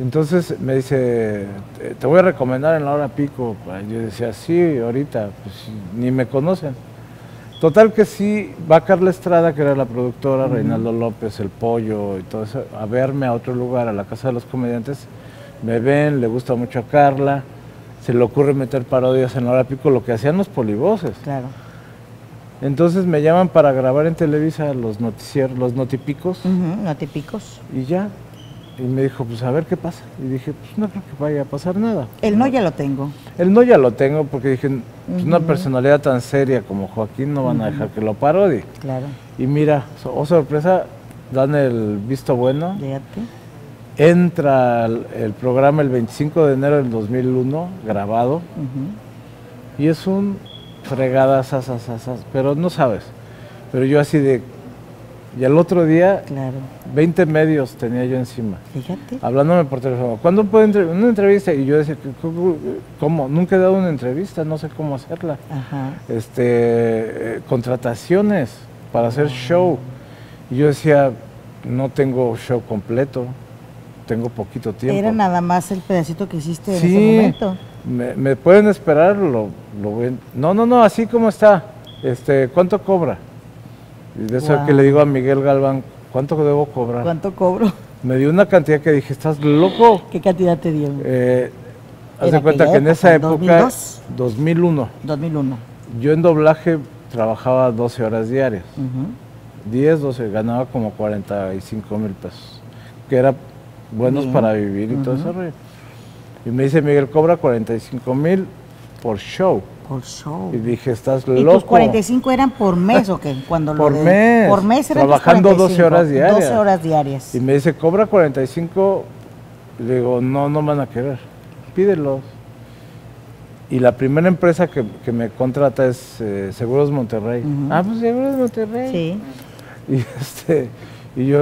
Entonces me dice, te voy a recomendar en la hora pico. Yo decía, sí, ahorita, pues ni me conocen. Total que sí, va Carla Estrada, que era la productora, Reinaldo López, El Pollo y todo eso, a verme a otro lugar, a la Casa de los Comediantes. Me ven, le gusta mucho a Carla, se le ocurre meter parodias en la hora pico, lo que hacían los polivoces.
Claro.
Entonces me llaman para grabar en Televisa los noticieros, los notipicos,
Ujú, No te picos.
y ya. Y me dijo, pues a ver qué pasa. Y dije, pues no creo que vaya a pasar nada.
El no ya lo tengo.
El no ya lo tengo porque dije, pues, una personalidad tan seria como Joaquín no van a dejar que lo parodie.
Claro.
Y mira, oh sorpresa, dan el visto bueno.
Fíjate.
Entra el, programa el 25 de enero del 2001, grabado,
Ujú.
y es un fregada, pero no sabes. Pero yo así de... Y al otro día,
Claro.
20 medios tenía yo encima.
Fíjate.
hablándome por teléfono. ¿Cuándo puedo entre- una entrevista? Y yo decía, "¿Cómo-. Nunca he dado una entrevista, no sé cómo hacerla.
Ajá.
Este, eh, contrataciones. para hacer show. Y yo decía, no tengo show completo, tengo poquito tiempo.
Era nada más el pedacito que hiciste en
Sí,
ese momento.
Me, me pueden esperar, lo, lo ven- No, no, no, así como está. Este, ¿cuánto cobra? Y de eso
Wow.
que le digo a Miguel Galván, ¿cuánto debo cobrar?
¿Cuánto cobro?
Me dio una cantidad que dije, ¿estás loco?
¿Qué cantidad te dio?
Eh, haz
¿En
de cuenta que en esa
época,
época,
2002?
2001,
2001.
yo en doblaje trabajaba 12 horas diarias.
Ujú.
10, 12, ganaba como 45 mil pesos, que era buenos
Bien.
para vivir y todo ese rollo. Y me dice, Miguel, cobra 45 mil por show.
Por show.
Y dije, estás
¿Y
loco.
tus 45 eran por mes o qué? Cuando lo
Por
de-
mes.
Por mes eran tus
Trabajando 12
45,
horas diarias.
12 horas diarias.
Y me dice, cobra 45. Y le digo, no, no van a querer. Pídelos. Y la primera empresa que, que me contrata es eh, Seguros Monterrey.
Ujú.
Ah, pues Seguros Monterrey.
Sí. [laughs]
Y, este, y yo,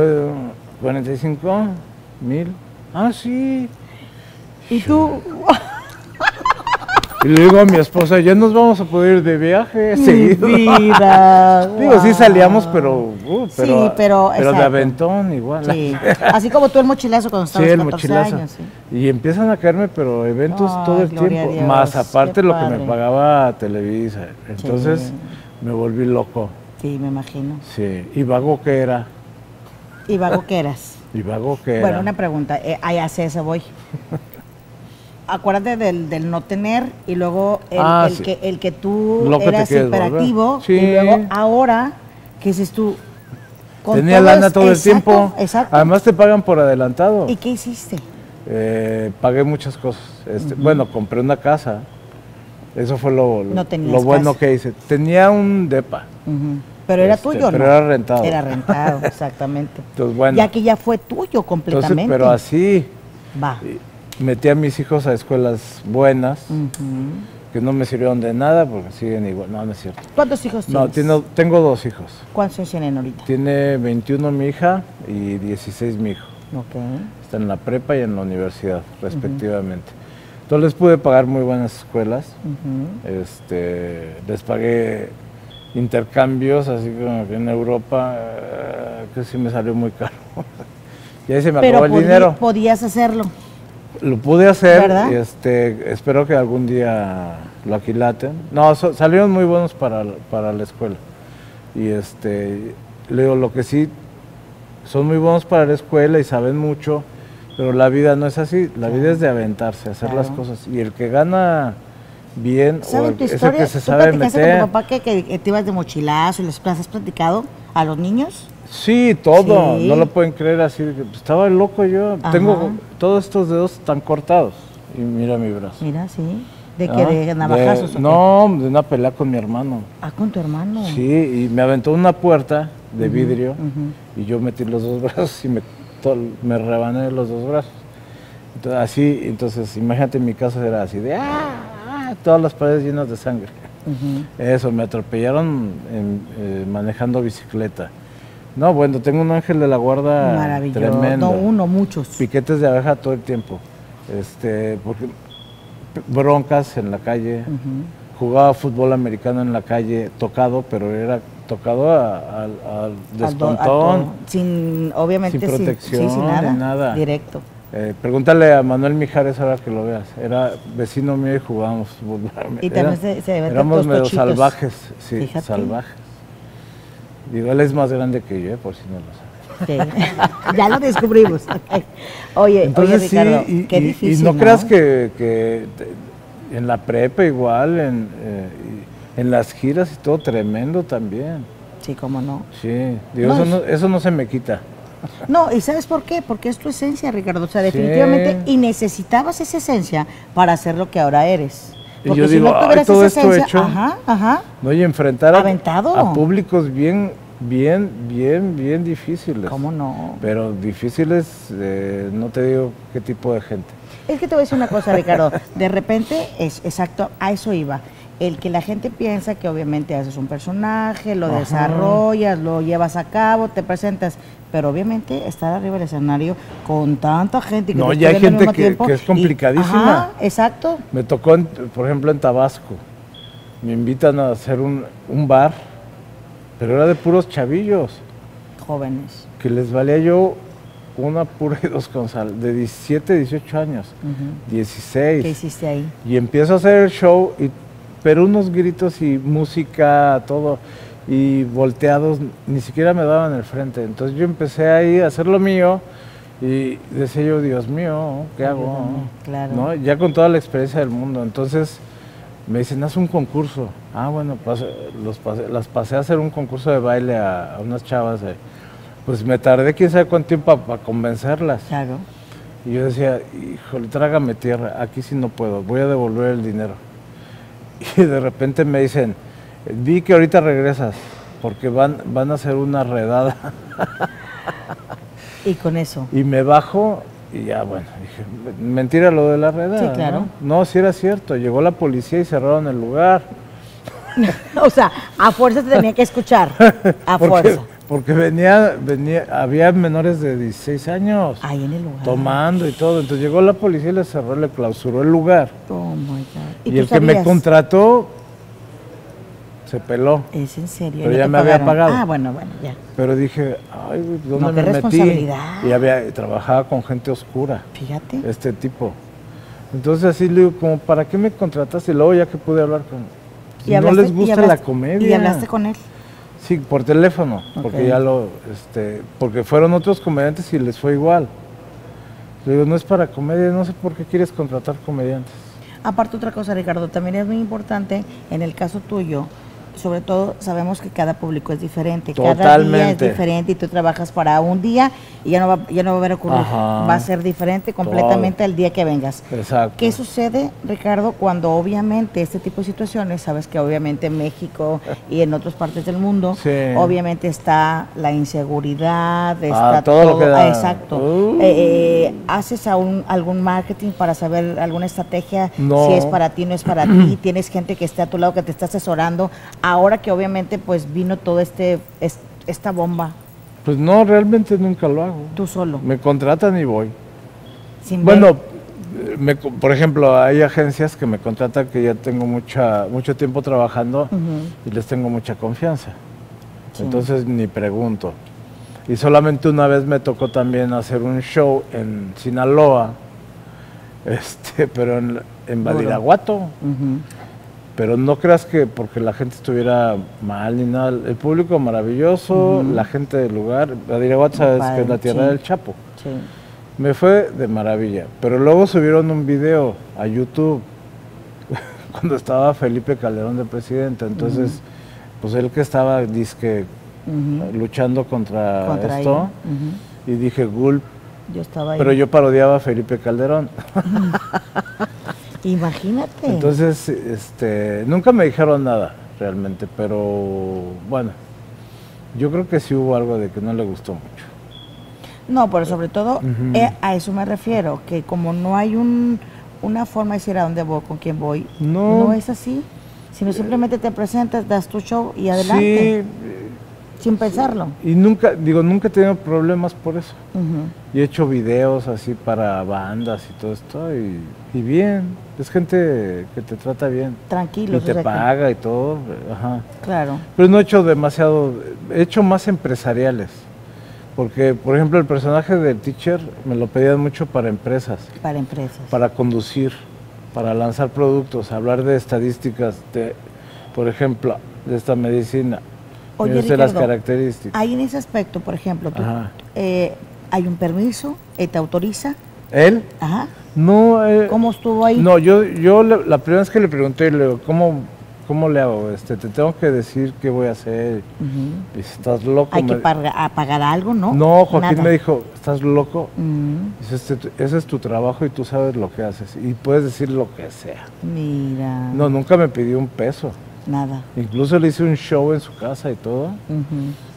45 mil. Ah, sí.
Y tú,
Y le digo a mi esposa, ya nos vamos a poder ir de viaje
mi
seguido.
vida. [laughs]
Digo, sí salíamos, pero, uh,
Sí,
pero,
pero,
de aventón igual.
Sí. Así como tú el mochilazo cuando
Sí,
estabas
el
14
mochilazo.
años. sí.
Y empiezan a caerme, pero eventos todo el tiempo.
Dios,
Más aparte lo que me pagaba Televisa. Entonces
Sí.
me volví loco.
Sí, me imagino.
Sí. Y vago que era.
¿Y vago qué eras?
Y vago que.
Bueno, una pregunta, eh, ahí hacia eso voy. [laughs] Acuérdate del, del no tener y luego el,
Ah,
el
sí.
que, el que tú
Lo que
eras
quieres
hiperactivo.
Sí.
y luego ahora, ¿qué dices tú? Con
Tenía lana
es-
todo el
exacto,
tiempo.
Exacto.
Además te pagan por adelantado.
¿Y qué hiciste?
Eh, pagué muchas cosas. Este, Bueno, compré una casa. Eso fue lo, lo-
No tenías
lo bueno
casa.
que hice. Tenía un depa.
Ujú. Pero era
Este,
tuyo, ¿no?
pero era rentado.
Era rentado, [laughs] exactamente.
Entonces, bueno.
Ya que ya fue tuyo
Entonces,
completamente.
pero así
Va.
metí a mis hijos a escuelas buenas, que no me sirvieron de nada porque siguen igual. No, no es cierto.
¿Cuántos hijos
No,
tienes?
tengo, tengo dos hijos.
¿Cuántos tienen ahorita?
Tiene 21 mi hija y 16 mi hijo.
Ok.
Están en la prepa y en la universidad, respectivamente. Entonces les pude pagar muy buenas escuelas. Este, les pagué intercambios, así como que en Europa, eh, que sí me salió muy caro. [laughs] y ahí se me
Pero
acabó el dinero.
podías hacerlo.
Lo pude hacer
¿Verdad?
este, espero que algún día lo aquilaten. No, so- salieron muy buenos para, para la escuela. Y este, le digo, lo que sí, son muy buenos para la escuela y saben mucho, pero la vida no es así. La vida es de aventarse, hacer las cosas. Y el que gana bien, o
¿Saben
el-
tu historia?
que se
¿Tú
sabe
platicaste con
meter.
tu papá que, que- te ibas de mochilazo y les has platicado a los niños?
Sí, todo,
Sí.
no lo pueden creer así. de pues, estaba loco yo.
Ajá.
Tengo todos estos dedos tan cortados. Y mira mi brazo.
Mira, sí. ¿De
Ah,
que ¿De navajazos? o qué?
no, de una pelea con mi hermano.
Ah, con tu hermano.
Sí, y me aventó una puerta de vidrio y yo metí los dos [laughs] brazos y me, me rebané los dos brazos. Entonces, así, entonces imagínate mi casa era así de ¡ah! Ah", todas las paredes llenas de sangre.
Ujú.
Eso, me atropellaron en- eh, manejando bicicleta. No, bueno, tengo un ángel de la guarda
Maravilloso.
tremendo.
No uno, muchos.
Piquetes de abeja todo el tiempo. Este, porque broncas en la calle.
Ujú.
Jugaba fútbol americano en la calle, tocado, pero era tocado a- a- al
Al do-
despontón.
Sin, obviamente,
Sin
sin, sí,
protección,
sin nada.
ni nada.
Directo.
Eh, pregúntale a Manuel Mijares ahora que lo veas. Era vecino mío y jugábamos fútbol.
Y
Era-
también se- se
Éramos medio
tochitos.
salvajes, sí,
Fíjate.
salvajes. Digo, él es más grande que yo, eh, por si no lo sabe.
Sí. [laughs] ya lo descubrimos. [laughs] Oye,
Entonces
oye, Ricardo,
sí, y,
qué
y- y
difícil.
no, creas que, que te- en la prepa igual, en, eh, y en las giras y todo tremendo también.
Sí, cómo no.
Sí, digo,
No,
eso,
es-
no, eso no se me quita. [laughs]
No, ¿y sabes por qué? Porque es tu esencia, Ricardo. O sea, definitivamente, y necesitabas esa esencia para hacer lo que ahora eres.
Y
Porque
yo
si
digo,
no
"Ay,
tuvieras
todo
esa
esto
esencia,
hecho".
ajá, ajá.
¿no? Y enfrentar a, públicos bien, bien, bien, bien difíciles.
¿Cómo no?
Pero difíciles, eh, no te digo qué tipo de gente.
Es que te voy a decir una cosa, Ricardo. De repente, es exacto, a eso iba. El que la gente piensa que obviamente haces un personaje, lo
Ajá.
desarrollas, lo llevas a cabo, te presentas. Pero obviamente estar arriba del escenario con tanta gente y que
No, ya hay gente que- es
y-
complicadísima.
Ajá, exacto.
Me tocó, en- por ejemplo, en Tabasco. Me invitan a hacer un, un bar pero era de puros chavillos,
Jóvenes.
que les valía yo una pura y dos con sal, de 17, 18 años,
Ujú.
16.
¿Qué hiciste ahí?
Y empiezo a hacer el show, y, pero unos gritos y música, todo, y volteados, ni siquiera me daban el frente. Entonces yo empecé ahí a hacer lo mío y decía yo, Dios mío, ¿qué hago?
Ayúdame, claro.
¿No? Ya con toda la experiencia del mundo. Entonces me dicen, haz un concurso. Ah, bueno, los pasé- las pasé a hacer un concurso de baile a, a unas chavas. de- pues me tardé quién sabe cuánto tiempo para convencerlas.
Claro.
Y yo decía, híjole, trágame tierra, aquí sí no puedo, voy a devolver el dinero. [laughs] Y de repente me dicen, vi que ahorita regresas, porque van, van a hacer una redada.
Y con eso.
Y me bajo y ya, bueno, dije, mentira lo de la redada.
Sí, claro.
No, no sí era cierto, llegó la policía y cerraron el lugar. [laughs]
o sea, a fuerza te tenía que escuchar. [laughs] A
porque,
fuerza.
Porque venía, venía, había menores de 16 años
Ahí en el lugar.
tomando y todo. Entonces llegó la policía y le cerró, le clausuró el lugar.
Oh my God.
Y, el que me contrató se peló.
Es en serio.
Pero
¿no
ya me había pagado.
Ah, bueno, bueno, ya.
Pero dije, ay, güey, ¿dónde
No, qué
me metí? Y había, trabajaba con gente oscura,
Fíjate.
este tipo. Entonces así le digo, como, ¿para qué me contrataste? Y luego ya que pude hablar con...
Y
no les
y
gusta
hablaste-
la comedia.
¿Y hablaste con él?
Sí, por teléfono, porque ya lo, este, porque fueron otros comediantes y les fue igual. Le digo, no es para comedia, no sé por qué quieres contratar comediantes.
Aparte otra cosa, Ricardo, también es muy importante en el caso tuyo, sobre todo sabemos que cada público es diferente, cada día es
Totalmente.
diferente y tú trabajas para un día y ya no va, ya no va a haber ocurrir,
Ajá.
va a ser diferente completamente el día que vengas.
Exacto.
¿Qué sucede, Ricardo, cuando obviamente este tipo de situaciones, sabes que obviamente en México y en otras partes del mundo,
Sí.
obviamente está la inseguridad, está
Ah, todo lo que da.
exacto.
Uh.
Eh, eh, ¿Haces aún algún marketing para saber alguna estrategia?
No.
Si es para ti, no es para ti, [clears throat] tienes gente que esté a tu lado que te está asesorando. Ahora que obviamente pues vino todo este, es- esta bomba,
Pues no, realmente nunca lo hago.
tú solo,
Me contratan y voy.
sin
Bueno, eh, me por ejemplo, hay agencias que me contratan que ya tengo mucha, mucho tiempo trabajando y les tengo mucha confianza.
Sí.
Entonces ni pregunto. Y solamente una vez me tocó también hacer un show en Sinaloa, [laughs] este, pero en, en. Badiraguato. Pero no creas que porque la gente estuviera mal ni nada. El público maravilloso, la gente del lugar. Badiraguato, sabes
padre,
que es la tierra
sí.
del Chapo.
Sí.
Me fue de maravilla. Pero luego subieron un video a YouTube [laughs] cuando estaba Felipe Calderón de presidente. Entonces, pues él que estaba disque luchando contra,
Contra
esto. Y dije, Gulp.
Yo estaba ahí.
Pero yo parodiaba a Felipe Calderón. [laughs]
Imagínate.
Entonces, este, nunca me dijeron nada realmente, pero bueno, yo creo que sí hubo algo de que no le gustó mucho.
No, pero sobre todo eh, a eso me refiero, que como no hay un, una forma de decir a dónde voy, con quién voy,
No.
no es así, sino simplemente te presentas, das tu show y adelante, sin pensarlo.
Y nunca, digo, nunca he tenido problemas por eso.
Ujú.
Y he hecho videos así para bandas y todo esto, y, y bien, es gente que te trata bien.
Tranquilos.
y te
o sea que-
paga y todo, ajá.
claro.
Pero no he hecho demasiado, he hecho más empresariales. Porque, por ejemplo, el personaje del teacher me lo pedían mucho para empresas.
Para empresas.
para conducir, para lanzar productos, hablar de estadísticas, de, por ejemplo, de esta medicina,
Oye,
de las
Ricardo,
características.
Ahí en ese aspecto, por ejemplo, tú, eh, hay un permiso, eh, te autoriza,
¿Él?
ajá.
No, eh,
¿Cómo estuvo ahí?
no, yo, yo le- la primera vez que le pregunté, le digo, ¿cómo, ¿cómo le hago? Este, te tengo que decir qué voy a hacer. Dice, ¿estás loco?
Hay que
Me-
pagar, algo, ¿no?
No, Joaquín
Nada.
me dijo, ¿estás loco?
Mm,
Dice, "Este- ese es tu trabajo y tú sabes lo que haces. Y puedes decir lo que sea.
mira,
No, nunca me pidió un peso.
nada.
Incluso le hice un show en su casa y todo.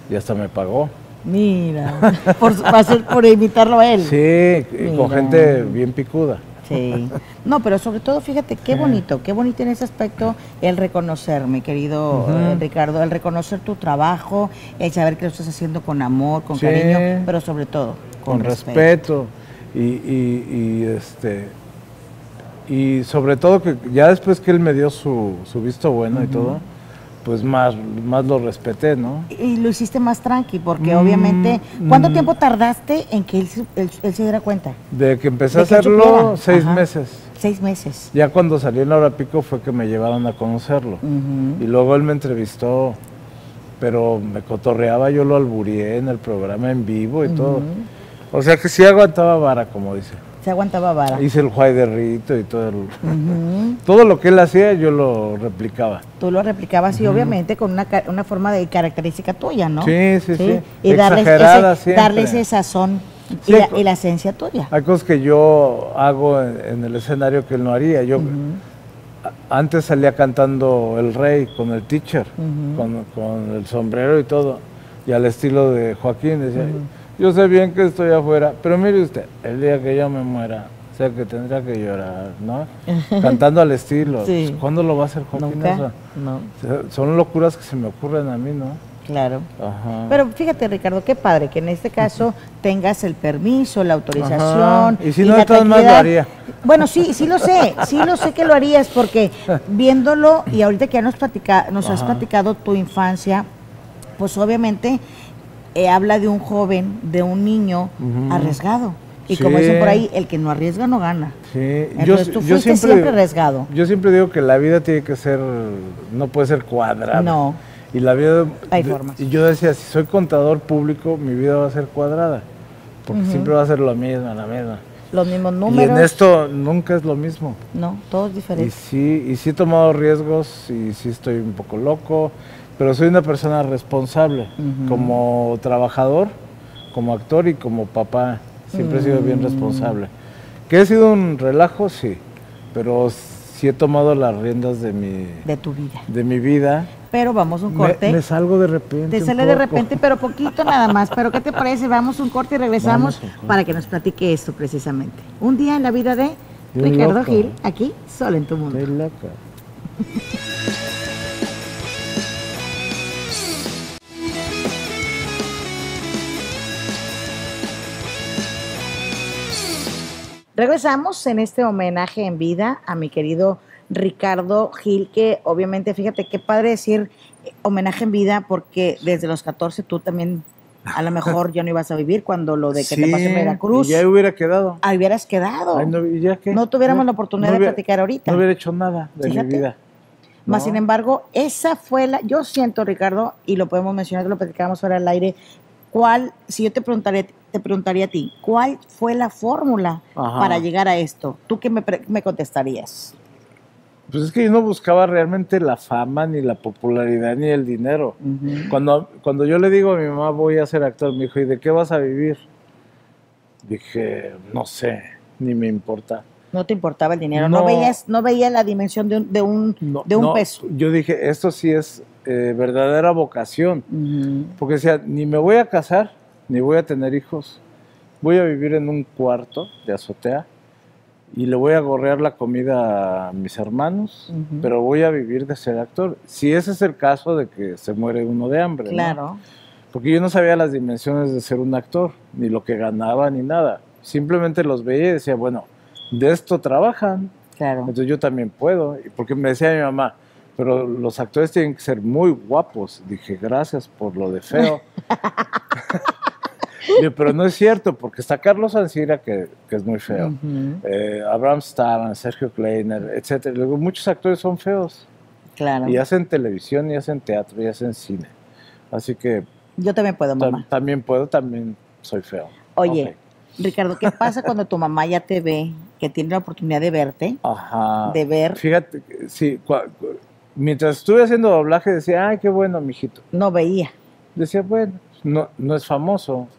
Y hasta me pagó.
Mira, por, ser por imitarlo a él.
Sí, y con
Mira.
gente bien picuda.
Sí. No, pero sobre todo, fíjate, qué bonito, qué bonito en ese aspecto el reconocer, mi querido eh, Ricardo, el reconocer tu trabajo, el saber que lo estás haciendo con amor, con
Sí.
cariño, pero sobre todo con,
Con, respeto. Y, y- y, este y sobre todo que ya después que él me dio su, su visto bueno y todo, pues más, más lo respeté, ¿no?
Y lo hiciste más tranqui, porque
Mm,
obviamente, ¿cuánto
mm.
tiempo tardaste en que él, se- él- él se diera cuenta?
De que empecé
De
a
que
hacerlo, seis
Ajá.
meses.
Seis meses.
Ya cuando salió en la hora pico fue que me llevaron a conocerlo. Y luego él me entrevistó, pero me cotorreaba, yo lo alburié en el programa en vivo y todo. O sea que sí aguantaba vara, como dice.
Se aguantaba vara.
Hice el Juay de Rito y todo el-
Ujú.
todo lo que él hacía yo lo replicaba.
Tú lo replicabas y obviamente con una, una forma de característica tuya, ¿no?
Sí, sí, sí.
Y darles ese,
siempre.
darle ese sazón y,
Sí,
la,
co-
y la esencia tuya.
Hay cosas que yo hago en, en el escenario que él no haría. Yo a- antes salía cantando El Rey con el teacher, con, con el sombrero y todo, y al estilo de Joaquín decía, yo sé bien que estoy afuera, pero mire usted, el día que yo me muera, sé que tendrá que llorar, ¿no? [laughs] Cantando al estilo.
Sí.
¿Cuándo lo va a hacer Joaquín
Nunca. No,
O sea, Son locuras que se me ocurren a mí, ¿no?
claro.
Ajá.
Pero fíjate, Ricardo, qué padre que en este caso [laughs] tengas el permiso, la autorización.
Ajá. Y si no, todas maneras lo haría.
Bueno, sí, sí lo sé, [laughs] sí lo sé que lo harías porque viéndolo y ahorita que ya nos, platica, nos has platicado tu infancia, pues obviamente eh, habla de un joven, de un niño arriesgado. Y como dicen por ahí, el que no arriesga no gana.
Sí,
Entonces tú fuiste siempre arriesgado.
Yo siempre digo que la vida tiene que ser, no puede ser cuadrada.
No.
Y la vida.
Hay
de-
formas.
Y yo decía, si soy contador público, mi vida va a ser cuadrada. Porque siempre va a ser lo mismo, la misma.
Los mismos
Y
números.
en esto nunca es lo mismo.
No, todo es
Y
diferente.
sí, y sí he tomado riesgos y sí estoy un poco loco, pero soy una persona responsable, como trabajador, como actor y como papá. Siempre he sido bien
Mm.
responsable. Que he sido un relajo, sí, pero sí he tomado las riendas de mi,
de tu vida.
de mi vida.
Pero vamos a un corte.
me salgo de repente.
Te sale de repente, pero poquito nada más. Pero ¿qué te parece? Vamos un corte y regresamos
corte.
para que nos platique esto precisamente. Un día en la vida de Ricardo. Gil, aquí, solo en tu mundo.
Estoy loca.
Regresamos en este homenaje en vida a mi querido Ricardo Gil, que obviamente, fíjate qué padre decir eh, homenaje en vida, porque desde los 14 tú también a lo mejor ya no ibas a vivir cuando lo de que te pasó en Veracruz.
y ya hubiera quedado.
Ahí hubieras quedado.
Ay, no,
tuviéramos la oportunidad
no
de platicar ahorita.
No hubiera hecho nada de
Fíjate.
mi vida.
Más sin embargo, esa fue la, yo siento, Ricardo, y lo podemos mencionar, que lo platicábamos fuera al aire, ¿cuál, si yo te preguntaría, te preguntaría a ti, ¿cuál fue la fórmula
Ajá.
para llegar a esto? ¿Tú qué me, me contestarías?
Pues es que yo no buscaba realmente la fama, ni la popularidad, ni el dinero. Cuando, cuando yo le digo a mi mamá voy a ser actor, me dijo, ¿y de qué vas a vivir? Dije, no sé, ni me importa.
No te importaba el dinero, no,
No.
veías, no veías la dimensión de un, de un,
No,
de un
no,
peso.
Yo dije, esto sí es eh, verdadera vocación. Porque decía, ni me voy a casar, ni voy a tener hijos. Voy a vivir en un cuarto de azotea y le voy a gorrear la comida a mis hermanos, pero voy a vivir de ser actor. Si ese es el caso de que se muere uno de hambre. ¿no?
Claro.
Porque yo no sabía las dimensiones de ser un actor, ni lo que ganaba, ni nada. Simplemente los veía y decía, bueno, de esto trabajan,
Claro.
entonces yo también puedo. Porque me decía mi mamá, pero los actores tienen que ser muy guapos. Dije, gracias por lo de feo. [laughs] Pero no es cierto, porque está Carlos Ancira, que, que es muy feo. Eh, Abraham Staran, Sergio Kleiner, etc. Luego, muchos actores son feos.
Claro.
Y hacen televisión, y hacen teatro, y hacen cine. Así que
Yo también puedo, mamá.
también puedo, también soy feo.
Oye. Ricardo, ¿qué pasa cuando tu mamá ya te ve, que tiene la oportunidad de verte,
Ajá.
de ver,
Fíjate, sí, mientras estuve haciendo doblaje decía, ay, qué bueno, mijito.
no veía?
Decía, bueno, no, no es famoso,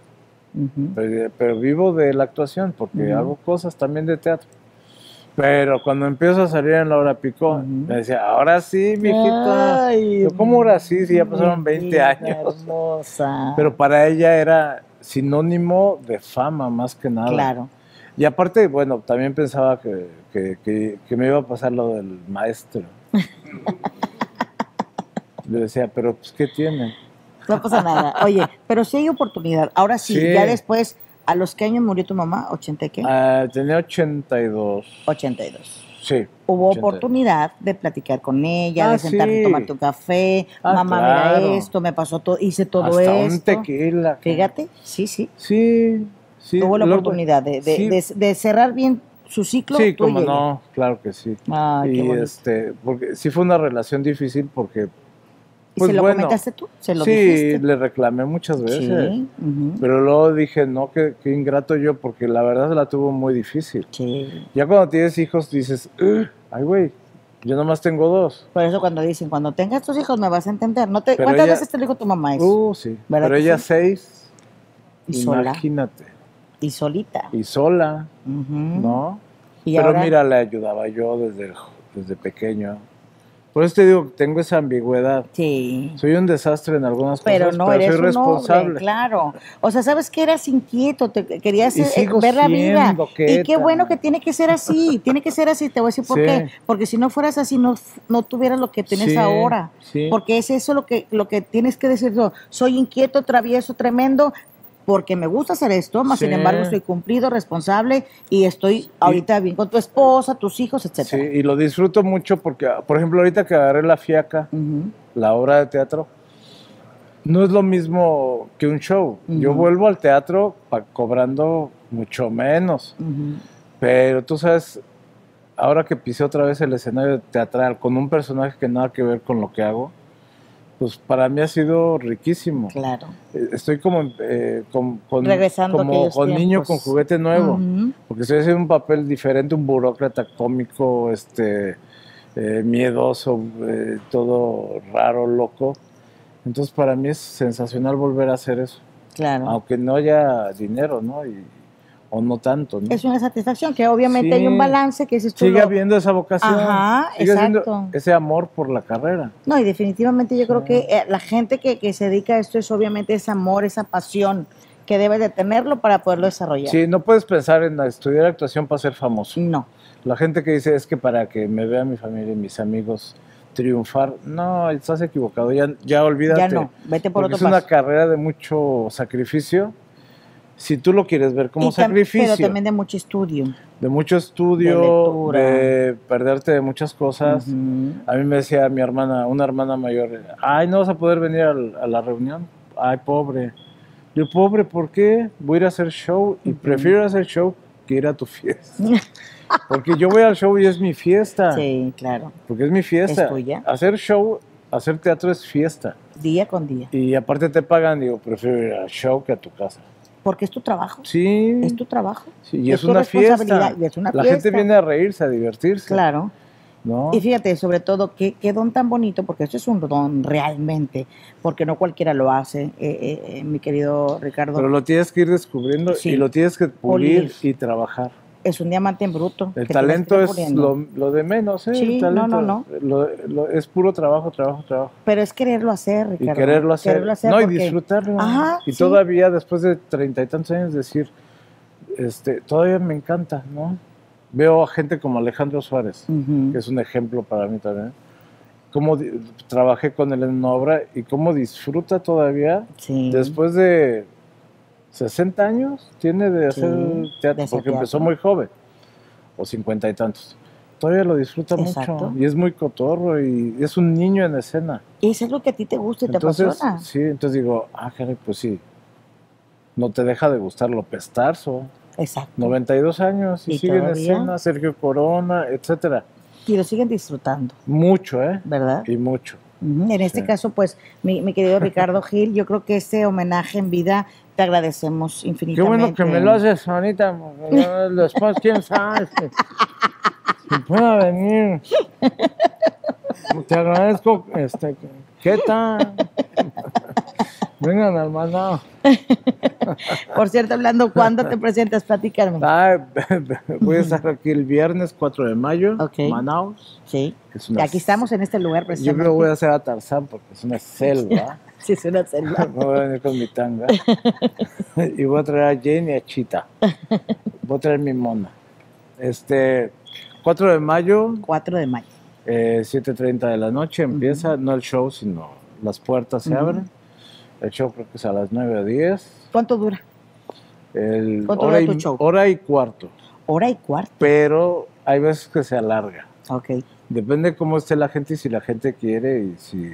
pero, pero vivo de la actuación porque
Ujú.
hago cosas también de teatro. Pero cuando empiezo a salir en la hora pico,
Ujú.
me decía, ahora sí, mijita.
Ay,
¿Cómo ahora sí? Si ya pasaron
mi
20
vida
años.
Hermosa.
Pero para ella era sinónimo de fama más que nada.
claro.
Y aparte, bueno, también pensaba que, que- que- que me iba a pasar lo del maestro. Le decía, pero pues, ¿qué tiene?
No pasa nada. Oye, pero sí hay oportunidad. Ahora sí,
Sí.
ya después, ¿a los qué años murió tu mamá? ¿80 y qué?
Ah, tenía 82.
82.
Sí.
Hubo
80.
oportunidad de platicar con ella,
Ah,
de sentarte
sí.
a tomar tu café.
Ah,
Mamá,
claro.
mira esto, me pasó todo, hice todo
Hasta un
esto.
tequila.
Fíjate, sí, sí.
Sí, sí.
Tuvo la oportunidad de, de-
sí.
de- de cerrar bien su ciclo.
Sí,
y
como no, claro que sí. Y este, porque sí fue una relación difícil porque
¿Y
pues
se lo
bueno,
comentaste tú? ¿Se lo
sí,
dijiste?
le reclamé muchas veces.
Sí,
Pero luego dije, no, qué, qué ingrato yo, porque la verdad la tuvo muy difícil.
sí.
Ya cuando tienes hijos dices, "Ugh, ay, güey, yo nomás tengo dos.
Por eso cuando dicen, cuando tengas tus hijos me vas a entender. ¿No te,
Pero
¿Cuántas
ella-
veces te dijo tu mamá eso?
Uh, sí.
¿Verdad
Pero ella
sí?
seis,
y sola. Y solita.
Y sola. ¿no?
Y
Pero
ahora,
mira, le ayudaba yo desde, desde pequeño. Por eso te digo, tengo esa ambigüedad.
Sí.
Soy un desastre en algunas
Pero
cosas,
no
pero
eres
soy
un
responsable.
hombre, claro. O sea, sabes que eras inquieto, te querías
Y
eh,
sigo
ver la vida. Y qué bueno que tiene que ser así, [laughs] tiene que ser así. Te voy a decir por
Sí.
qué. Porque si no fueras así, no, no tuvieras lo que tienes
Sí,
ahora.
sí.
Porque es eso lo que, lo que tienes que decir. yo, Soy inquieto, travieso, tremendo. Porque me gusta hacer esto, más sin
Sí.
embargo soy cumplido, responsable y estoy ahorita bien con tu esposa, tus hijos,
Sí,
etcétera.
y lo disfruto mucho porque, por ejemplo, ahorita que agarré la fiaca, la obra de teatro, no es lo mismo que un show. Yo vuelvo al teatro cobrando mucho menos, pero tú sabes, ahora que pisé otra vez el escenario teatral con un personaje que nada que ver con lo que hago, pues para mí ha sido riquísimo.
Claro.
Eh, Estoy como eh, con, con-
Regresando a
como con niño con juguete nuevo. Porque estoy haciendo un papel diferente, un burócrata cómico, este, eh, miedoso, eh, todo raro, loco. Entonces para mí es sensacional volver a hacer eso,
Claro.
aunque no haya dinero, ¿no? Y, o no tanto, ¿no?
es una satisfacción, que obviamente
Sí.
hay un balance que es
Sigue habiendo esa vocación,
Ajá,
sigue habiendo
exacto.
ese amor por la carrera.
No, y definitivamente yo creo que eh, la gente que, que se dedica a esto es obviamente ese amor, esa pasión que debe de tenerlo para poderlo desarrollar.
Sí, no puedes pensar en estudiar actuación para ser famoso.
No,
La gente que dice es que para que me vea mi familia y mis amigos triunfar, no, estás equivocado, ya, ya olvídate.
ya no, vete por otro
es una carrera de mucho sacrificio. Si tú lo quieres ver como
Y
sacrificio,
Pero también de mucho estudio.
de mucho
de
estudio,
lectura.
de, perderte de muchas cosas.
Ujú.
A mí me decía mi hermana, una hermana mayor, ay, no vas a poder venir a la reunión. Ay, pobre. Yo, pobre, ¿por qué? Voy a ir a hacer show y prefiero ir a hacer show que ir a tu fiesta. [laughs] Porque yo voy al show y es mi fiesta.
Sí, claro,
Porque es mi fiesta.
Es tuya.
Hacer show, hacer teatro es fiesta.
día con día.
Y aparte te pagan, digo, prefiero ir al show que a tu casa.
Porque es tu trabajo,
Sí.
es tu trabajo.
sí, y
es
una fiesta.
y es una
La
fiesta.
gente viene a reírse, a divertirse.
Claro.
¿no?
Y fíjate, sobre todo, qué, qué don tan bonito, porque esto es un don realmente, porque no cualquiera lo hace, eh, eh, eh, mi querido Ricardo.
Pero lo tienes que ir descubriendo
Sí.
y lo tienes que pulir
Pulir.
y trabajar.
Es un diamante en bruto.
El talento es lo, lo de menos, ¿eh?
Sí,
El
no, no,
lo- lo- es puro trabajo, trabajo, trabajo.
Pero es quererlo hacer,
Y
Ricardo.
quererlo hacer.
Quererlo hacer
no, y disfrutarlo.
Ajá,
y
sí.
todavía, después de treinta y tantos años, decir, este, todavía me encanta, ¿no? Veo a gente como Alejandro Suárez, que es un ejemplo para mí también. Cómo trabajé con él en una obra y cómo disfruta todavía,
Sí.
después de 60 años, tiene de
Sí,
hacer teatro, porque empezó
teatro.
muy joven, o cincuenta y tantos. Todavía lo disfruta
Exacto.
mucho y es muy cotorro y es un niño en escena.
Y eso es lo que a ti te gusta y te
Entonces,
apasiona.
sí, entonces digo, ah, caray, pues sí, no te deja de gustar López Tarso,
Exacto.
92 años y,
¿Y
sigue en
todavía?
escena, Sergio Corona, etcétera.
Y lo siguen disfrutando,
Mucho, ¿eh?
¿verdad?
Y mucho.
En este
Sí.
caso, pues, mi, mi querido Ricardo Gil, yo creo que ese homenaje en vida te agradecemos
Qué
infinitamente.
bueno que me lo haces, yo después, [laughs] quién sabe si, pueda venir. Te agradezco, este, ¿qué tal? Vengan al mandado.
Por cierto, hablando, ¿cuándo te presentas? Platicarme.
Ah, [laughs] voy a estar aquí el viernes 4 de mayo,
Ok.
Manaus.
Sí.
una-
Aquí estamos en este lugar
Yo
precisamente.
creo que voy a hacer a Tarzán porque es una selva.
Sí, es una. [laughs]
Me voy a venir con mi tanga. [laughs] y voy a traer a Jane y a Chita. Voy a traer mi mona. Este, 4 de mayo,
4 de mayo.
eh, 7.30 de la noche empieza, no el show, sino las puertas se abren. El show creo que es a las 9 o 10.
¿Cuánto dura?
El,
¿Cuánto
hora,
dura
y,
tu show?
hora y cuarto.
Hora y cuarto.
Pero hay veces que se alarga.
Ok.
Depende cómo esté la gente y si la gente quiere y si,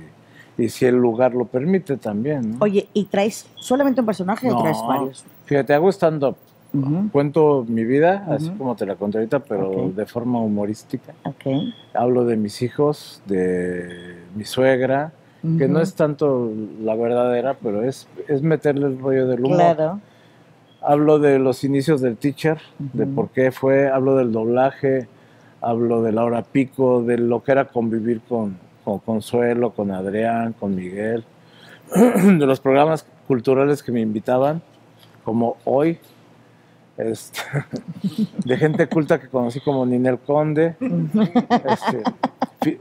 y si el lugar lo permite también. ¿no?
Oye, ¿y traes solamente un personaje o
No,
traes varios?
Fíjate, hago stand-up. Cuento mi vida, así como te la conté ahorita, pero de forma humorística. Hablo de mis hijos, de mi suegra, que no es tanto la verdadera, pero es, es meterle el rollo del humor.
Claro.
Hablo de los inicios del teacher, de por qué fue, hablo del doblaje, hablo de la hora pico, de lo que era convivir con, con Consuelo, con Adrián, con Miguel, [clears throat] de los programas culturales que me invitaban, como hoy, este, [laughs] de gente culta que conocí como Ninel Conde, este,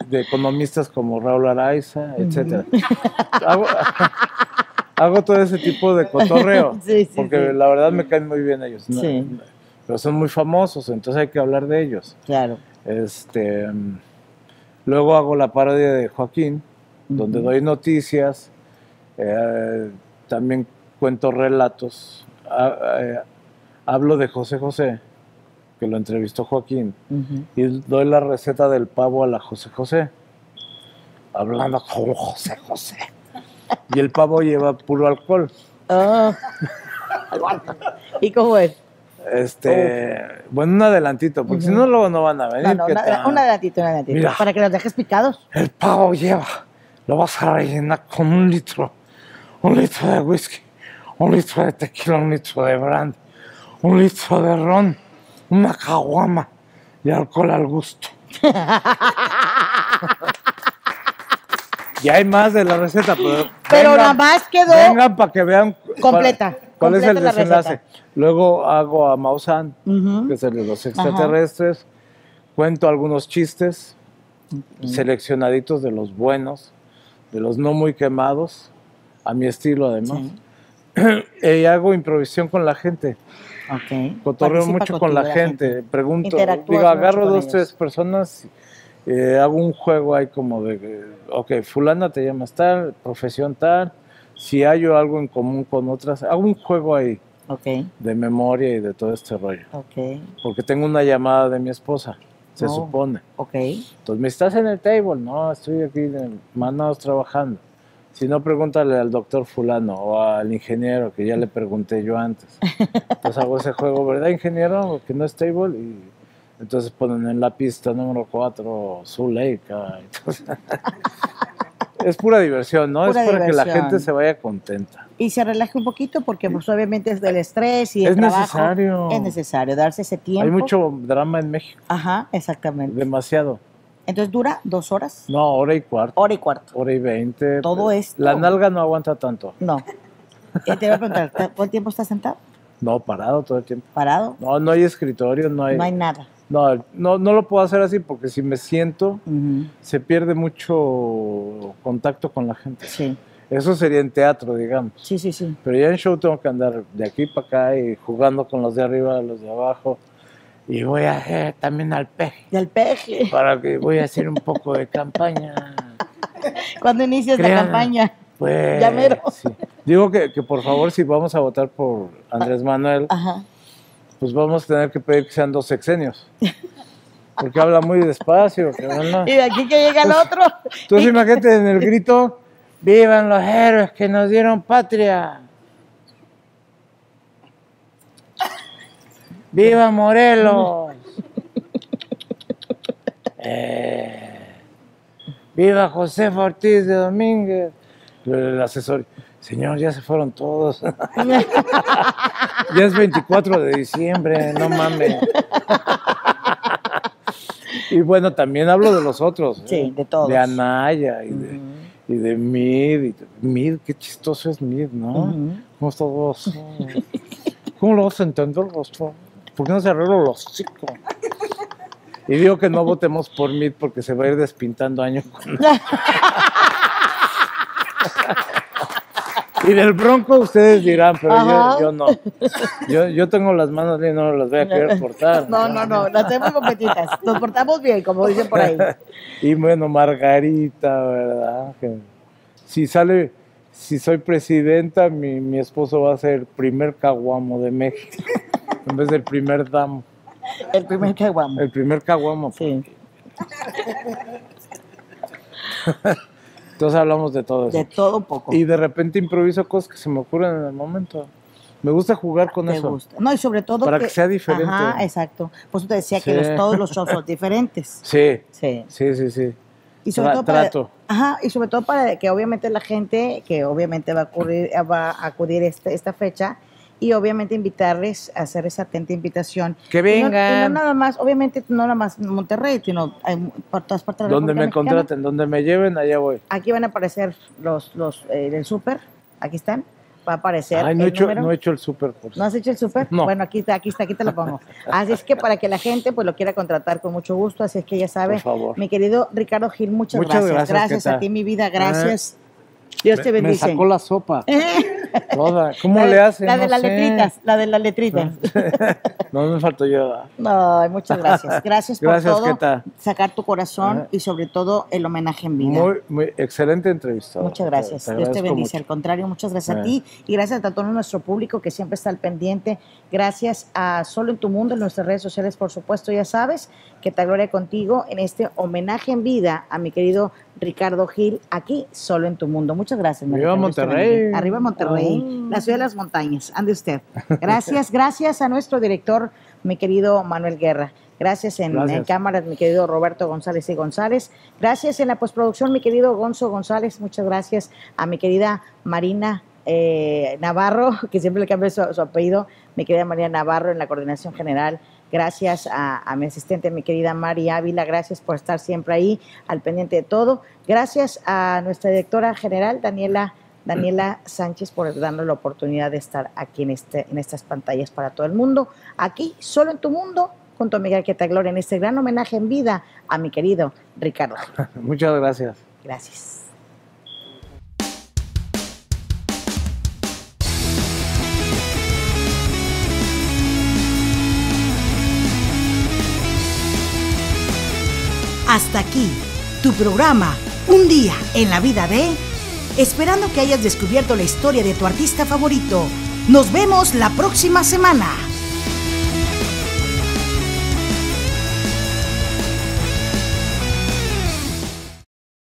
de economistas como Raúl Araiza, etc. Hago, [laughs] hago todo ese tipo de cotorreo, [laughs]
Sí, sí,
porque
sí.
la verdad me caen muy bien ellos. Pero son muy famosos, entonces hay que hablar de ellos.
Claro.
Este, mm, luego hago la parodia de Joaquín, donde doy noticias, eh, también cuento relatos, eh, hablo de José José, que lo entrevistó Joaquín, y doy la receta del pavo a la José José, hablando como José José. Y el pavo lleva puro alcohol.
Ah. [laughs] ¿Y cómo es?
Este, bueno, un adelantito, porque si no luego no van a venir.
No, no,
¿qué
una, un adelantito, un adelantito.
Mira.
Para que los dejes picados.
El pavo lleva, lo vas a rellenar con un litro, un litro de whisky, un litro de tequila, un litro de brandy, un litro de ron, una caguama y alcohol al gusto. [laughs] y hay más de la receta, pero.
Pero
vengan-
nada más quedó
Vengan para que vean
completa,
cuál, es el
la
desenlace.
receta.
Luego hago a Maussan,
Ujú.
que es el de los extraterrestres. Cuento algunos chistes seleccionaditos de los buenos, de los no muy quemados, a mi estilo además. [clears throat] y hago improvisación con la gente.
Ok.
Cotorreo
Participa
mucho con la
contigo
gente, pregunto, digo, agarro dos,
ellos.
tres personas, eh, hago un juego ahí como de, eh, ok, fulana te llamas tal, profesión tal, si hay algo en común con otras, hago un juego ahí
Ok,
de memoria y de todo este rollo,
ok,
porque tengo una llamada de mi esposa, se
Oh.
supone.
ok.
Entonces, ¿me estás en el table? No, estoy aquí manados trabajando. Si no, pregúntale al doctor fulano o al ingeniero, que ya le pregunté yo antes. Entonces hago ese juego, ¿verdad, ingeniero? Que no es table. Y entonces ponen en la pista número 4, Zuleika. Entonces, es pura diversión, ¿no?
Pura
es para que la gente se vaya contenta.
Y se relaje un poquito porque pues obviamente es del estrés y el
Es
trabajo.
necesario.
Es necesario darse ese tiempo.
Hay mucho drama en México,
Ajá, exactamente.
demasiado.
Entonces dura dos horas,
No, hora y cuarto,
hora y cuarto.
hora y veinte.
Todo esto.
La nalga no aguanta tanto.
No. Y te voy a preguntar, ¿todo el tiempo estás sentado?
No, parado todo el tiempo.
¿Parado?
No, no hay escritorio, no hay.
No hay nada.
No, no, no lo puedo hacer así porque si me siento, se pierde mucho contacto con la gente.
Sí,
Eso sería en teatro, digamos.
sí, sí, sí.
Pero ya en show tengo que andar de aquí para acá y jugando con los de arriba, los de abajo. Y voy a hacer también al peje,
Del peje.
para que voy a hacer un poco de campaña. [laughs]
¿Cuándo inicias la campaña?
Pues,
Ya mero.
sí. Digo que, que por favor, si vamos a votar por Andrés Manuel,
Ajá.
Pues vamos a tener que pedir que sean dos sexenios. Porque habla muy despacio. no-
Y de aquí que llega el otro.
Entonces imagínate en el grito, vivan los héroes que nos dieron patria. ¡Viva Morelos! Eh, ¡Viva José Ortiz de Domínguez! El asesor, señor, ya se fueron todos. [laughs] ya es 24 de diciembre, no mames. [laughs] y bueno, también hablo de los otros. ¿eh?
Sí, de todos.
De Anaya y de, y de Mid. y de- Mid, qué chistoso es Mid, ¿no?
Ujú.
¿Cómo está vos? ¿Cómo lo vas a entender, rostro? ¿Por qué no se arregla los chicos? Y digo que no votemos por Mid porque se va a ir despintando año con [laughs] Y del Bronco ustedes dirán, pero yo, yo no. Yo, yo tengo las manos bien, no las voy a querer cortar.
No, no, no, las tenemos completitas. Nos portamos bien, como dicen por ahí. [laughs]
Y bueno, Margarita, ¿verdad? Que si sale, si soy presidenta, mi, mi esposo va a ser el primer caguamo de México, [laughs] en vez del primer damo.
El primer caguamo.
El primer caguamo.
Sí, [laughs]
Entonces hablamos de todo eso.
de todo un poco.
Y de repente improviso cosas que se me ocurren en el momento. Me gusta jugar con
Te
eso.
gusta. No, y sobre todo
Para que sea diferente.
Ajá, exacto. Por eso te decía que los- todos los shows son diferentes. [laughs]
Sí,
Sí.
sí, sí, sí.
Y sobre
Tra-
todo para,
trato.
Ajá, y sobre todo para que obviamente la gente que obviamente va a acudir, va a acudir este, esta fecha y obviamente invitarles a hacer esa atenta invitación.
Que
Y no- Y no,
vengan.
nada más, obviamente no nada más en Monterrey, sino hay por todas partes de la
Donde me
Mexicana.
contraten, donde me lleven, allá voy.
Aquí van a aparecer los, los eh, del súper, aquí están, va a aparecer
Ay, no he,
el
hecho,
número.
no he hecho el súper. por
¿No has hecho el súper?
No.
Bueno, aquí está, aquí está, aquí te lo pongo. Así es que para que la gente pues lo quiera contratar con mucho gusto, así es que ya sabe,
Por favor.
mi querido Ricardo Gil, muchas,
Muchas
gracias.
gracias,
Gracias
¿qué
a ti, mi vida, gracias. Dios te bendice.
Me sacó la sopa. [laughs] Toda. [laughs] ¿Cómo
La
le hace?
La de
No
las
sé.
letritas, [laughs] la de las letritas.
No me faltó yo.
No, muchas gracias. Gracias por todo. Sacar tu corazón
Ajá.
y sobre todo el homenaje en vida.
Muy, muy excelente entrevista.
Muchas gracias. Dios te bendice. Al contrario, muchas gracias a ti y gracias a todo nuestro público que siempre está al pendiente. Gracias a Solo en tu Mundo, en nuestras redes sociales, por supuesto, ya sabes, que te gloria contigo en este homenaje en vida a mi querido Ricardo Gil, aquí Solo en tu Mundo. Muchas gracias.
Arriba Monterrey.
Arriba Monterrey, la ciudad de las montañas. Ande usted. [laughs] Gracias, gracias a nuestro director, mi querido Manuel Guerra.
Gracias
en, cámaras, mi querido Roberto González y González. Gracias en la postproducción, mi querido Gonzo González. Muchas gracias a mi querida Marina eh, Navarro, [laughs] que siempre le cambio su, su apellido, mi querida María Navarro en la coordinación general. Gracias a, a mi asistente, mi querida Mari Ávila. Gracias por estar siempre ahí, al pendiente de todo. Gracias a nuestra directora general, Daniela. Daniela Sánchez por darnos la oportunidad de estar aquí en, este, en estas pantallas para todo el mundo. Aquí, solo en tu mundo, con tu amiga Queta Gloria, en este gran homenaje en vida a mi querido Ricardo. [laughs]
Muchas gracias.
Gracias.
Hasta aquí, tu programa, Un día en la vida de... Esperando que hayas descubierto la historia de tu artista favorito. Nos vemos la próxima semana.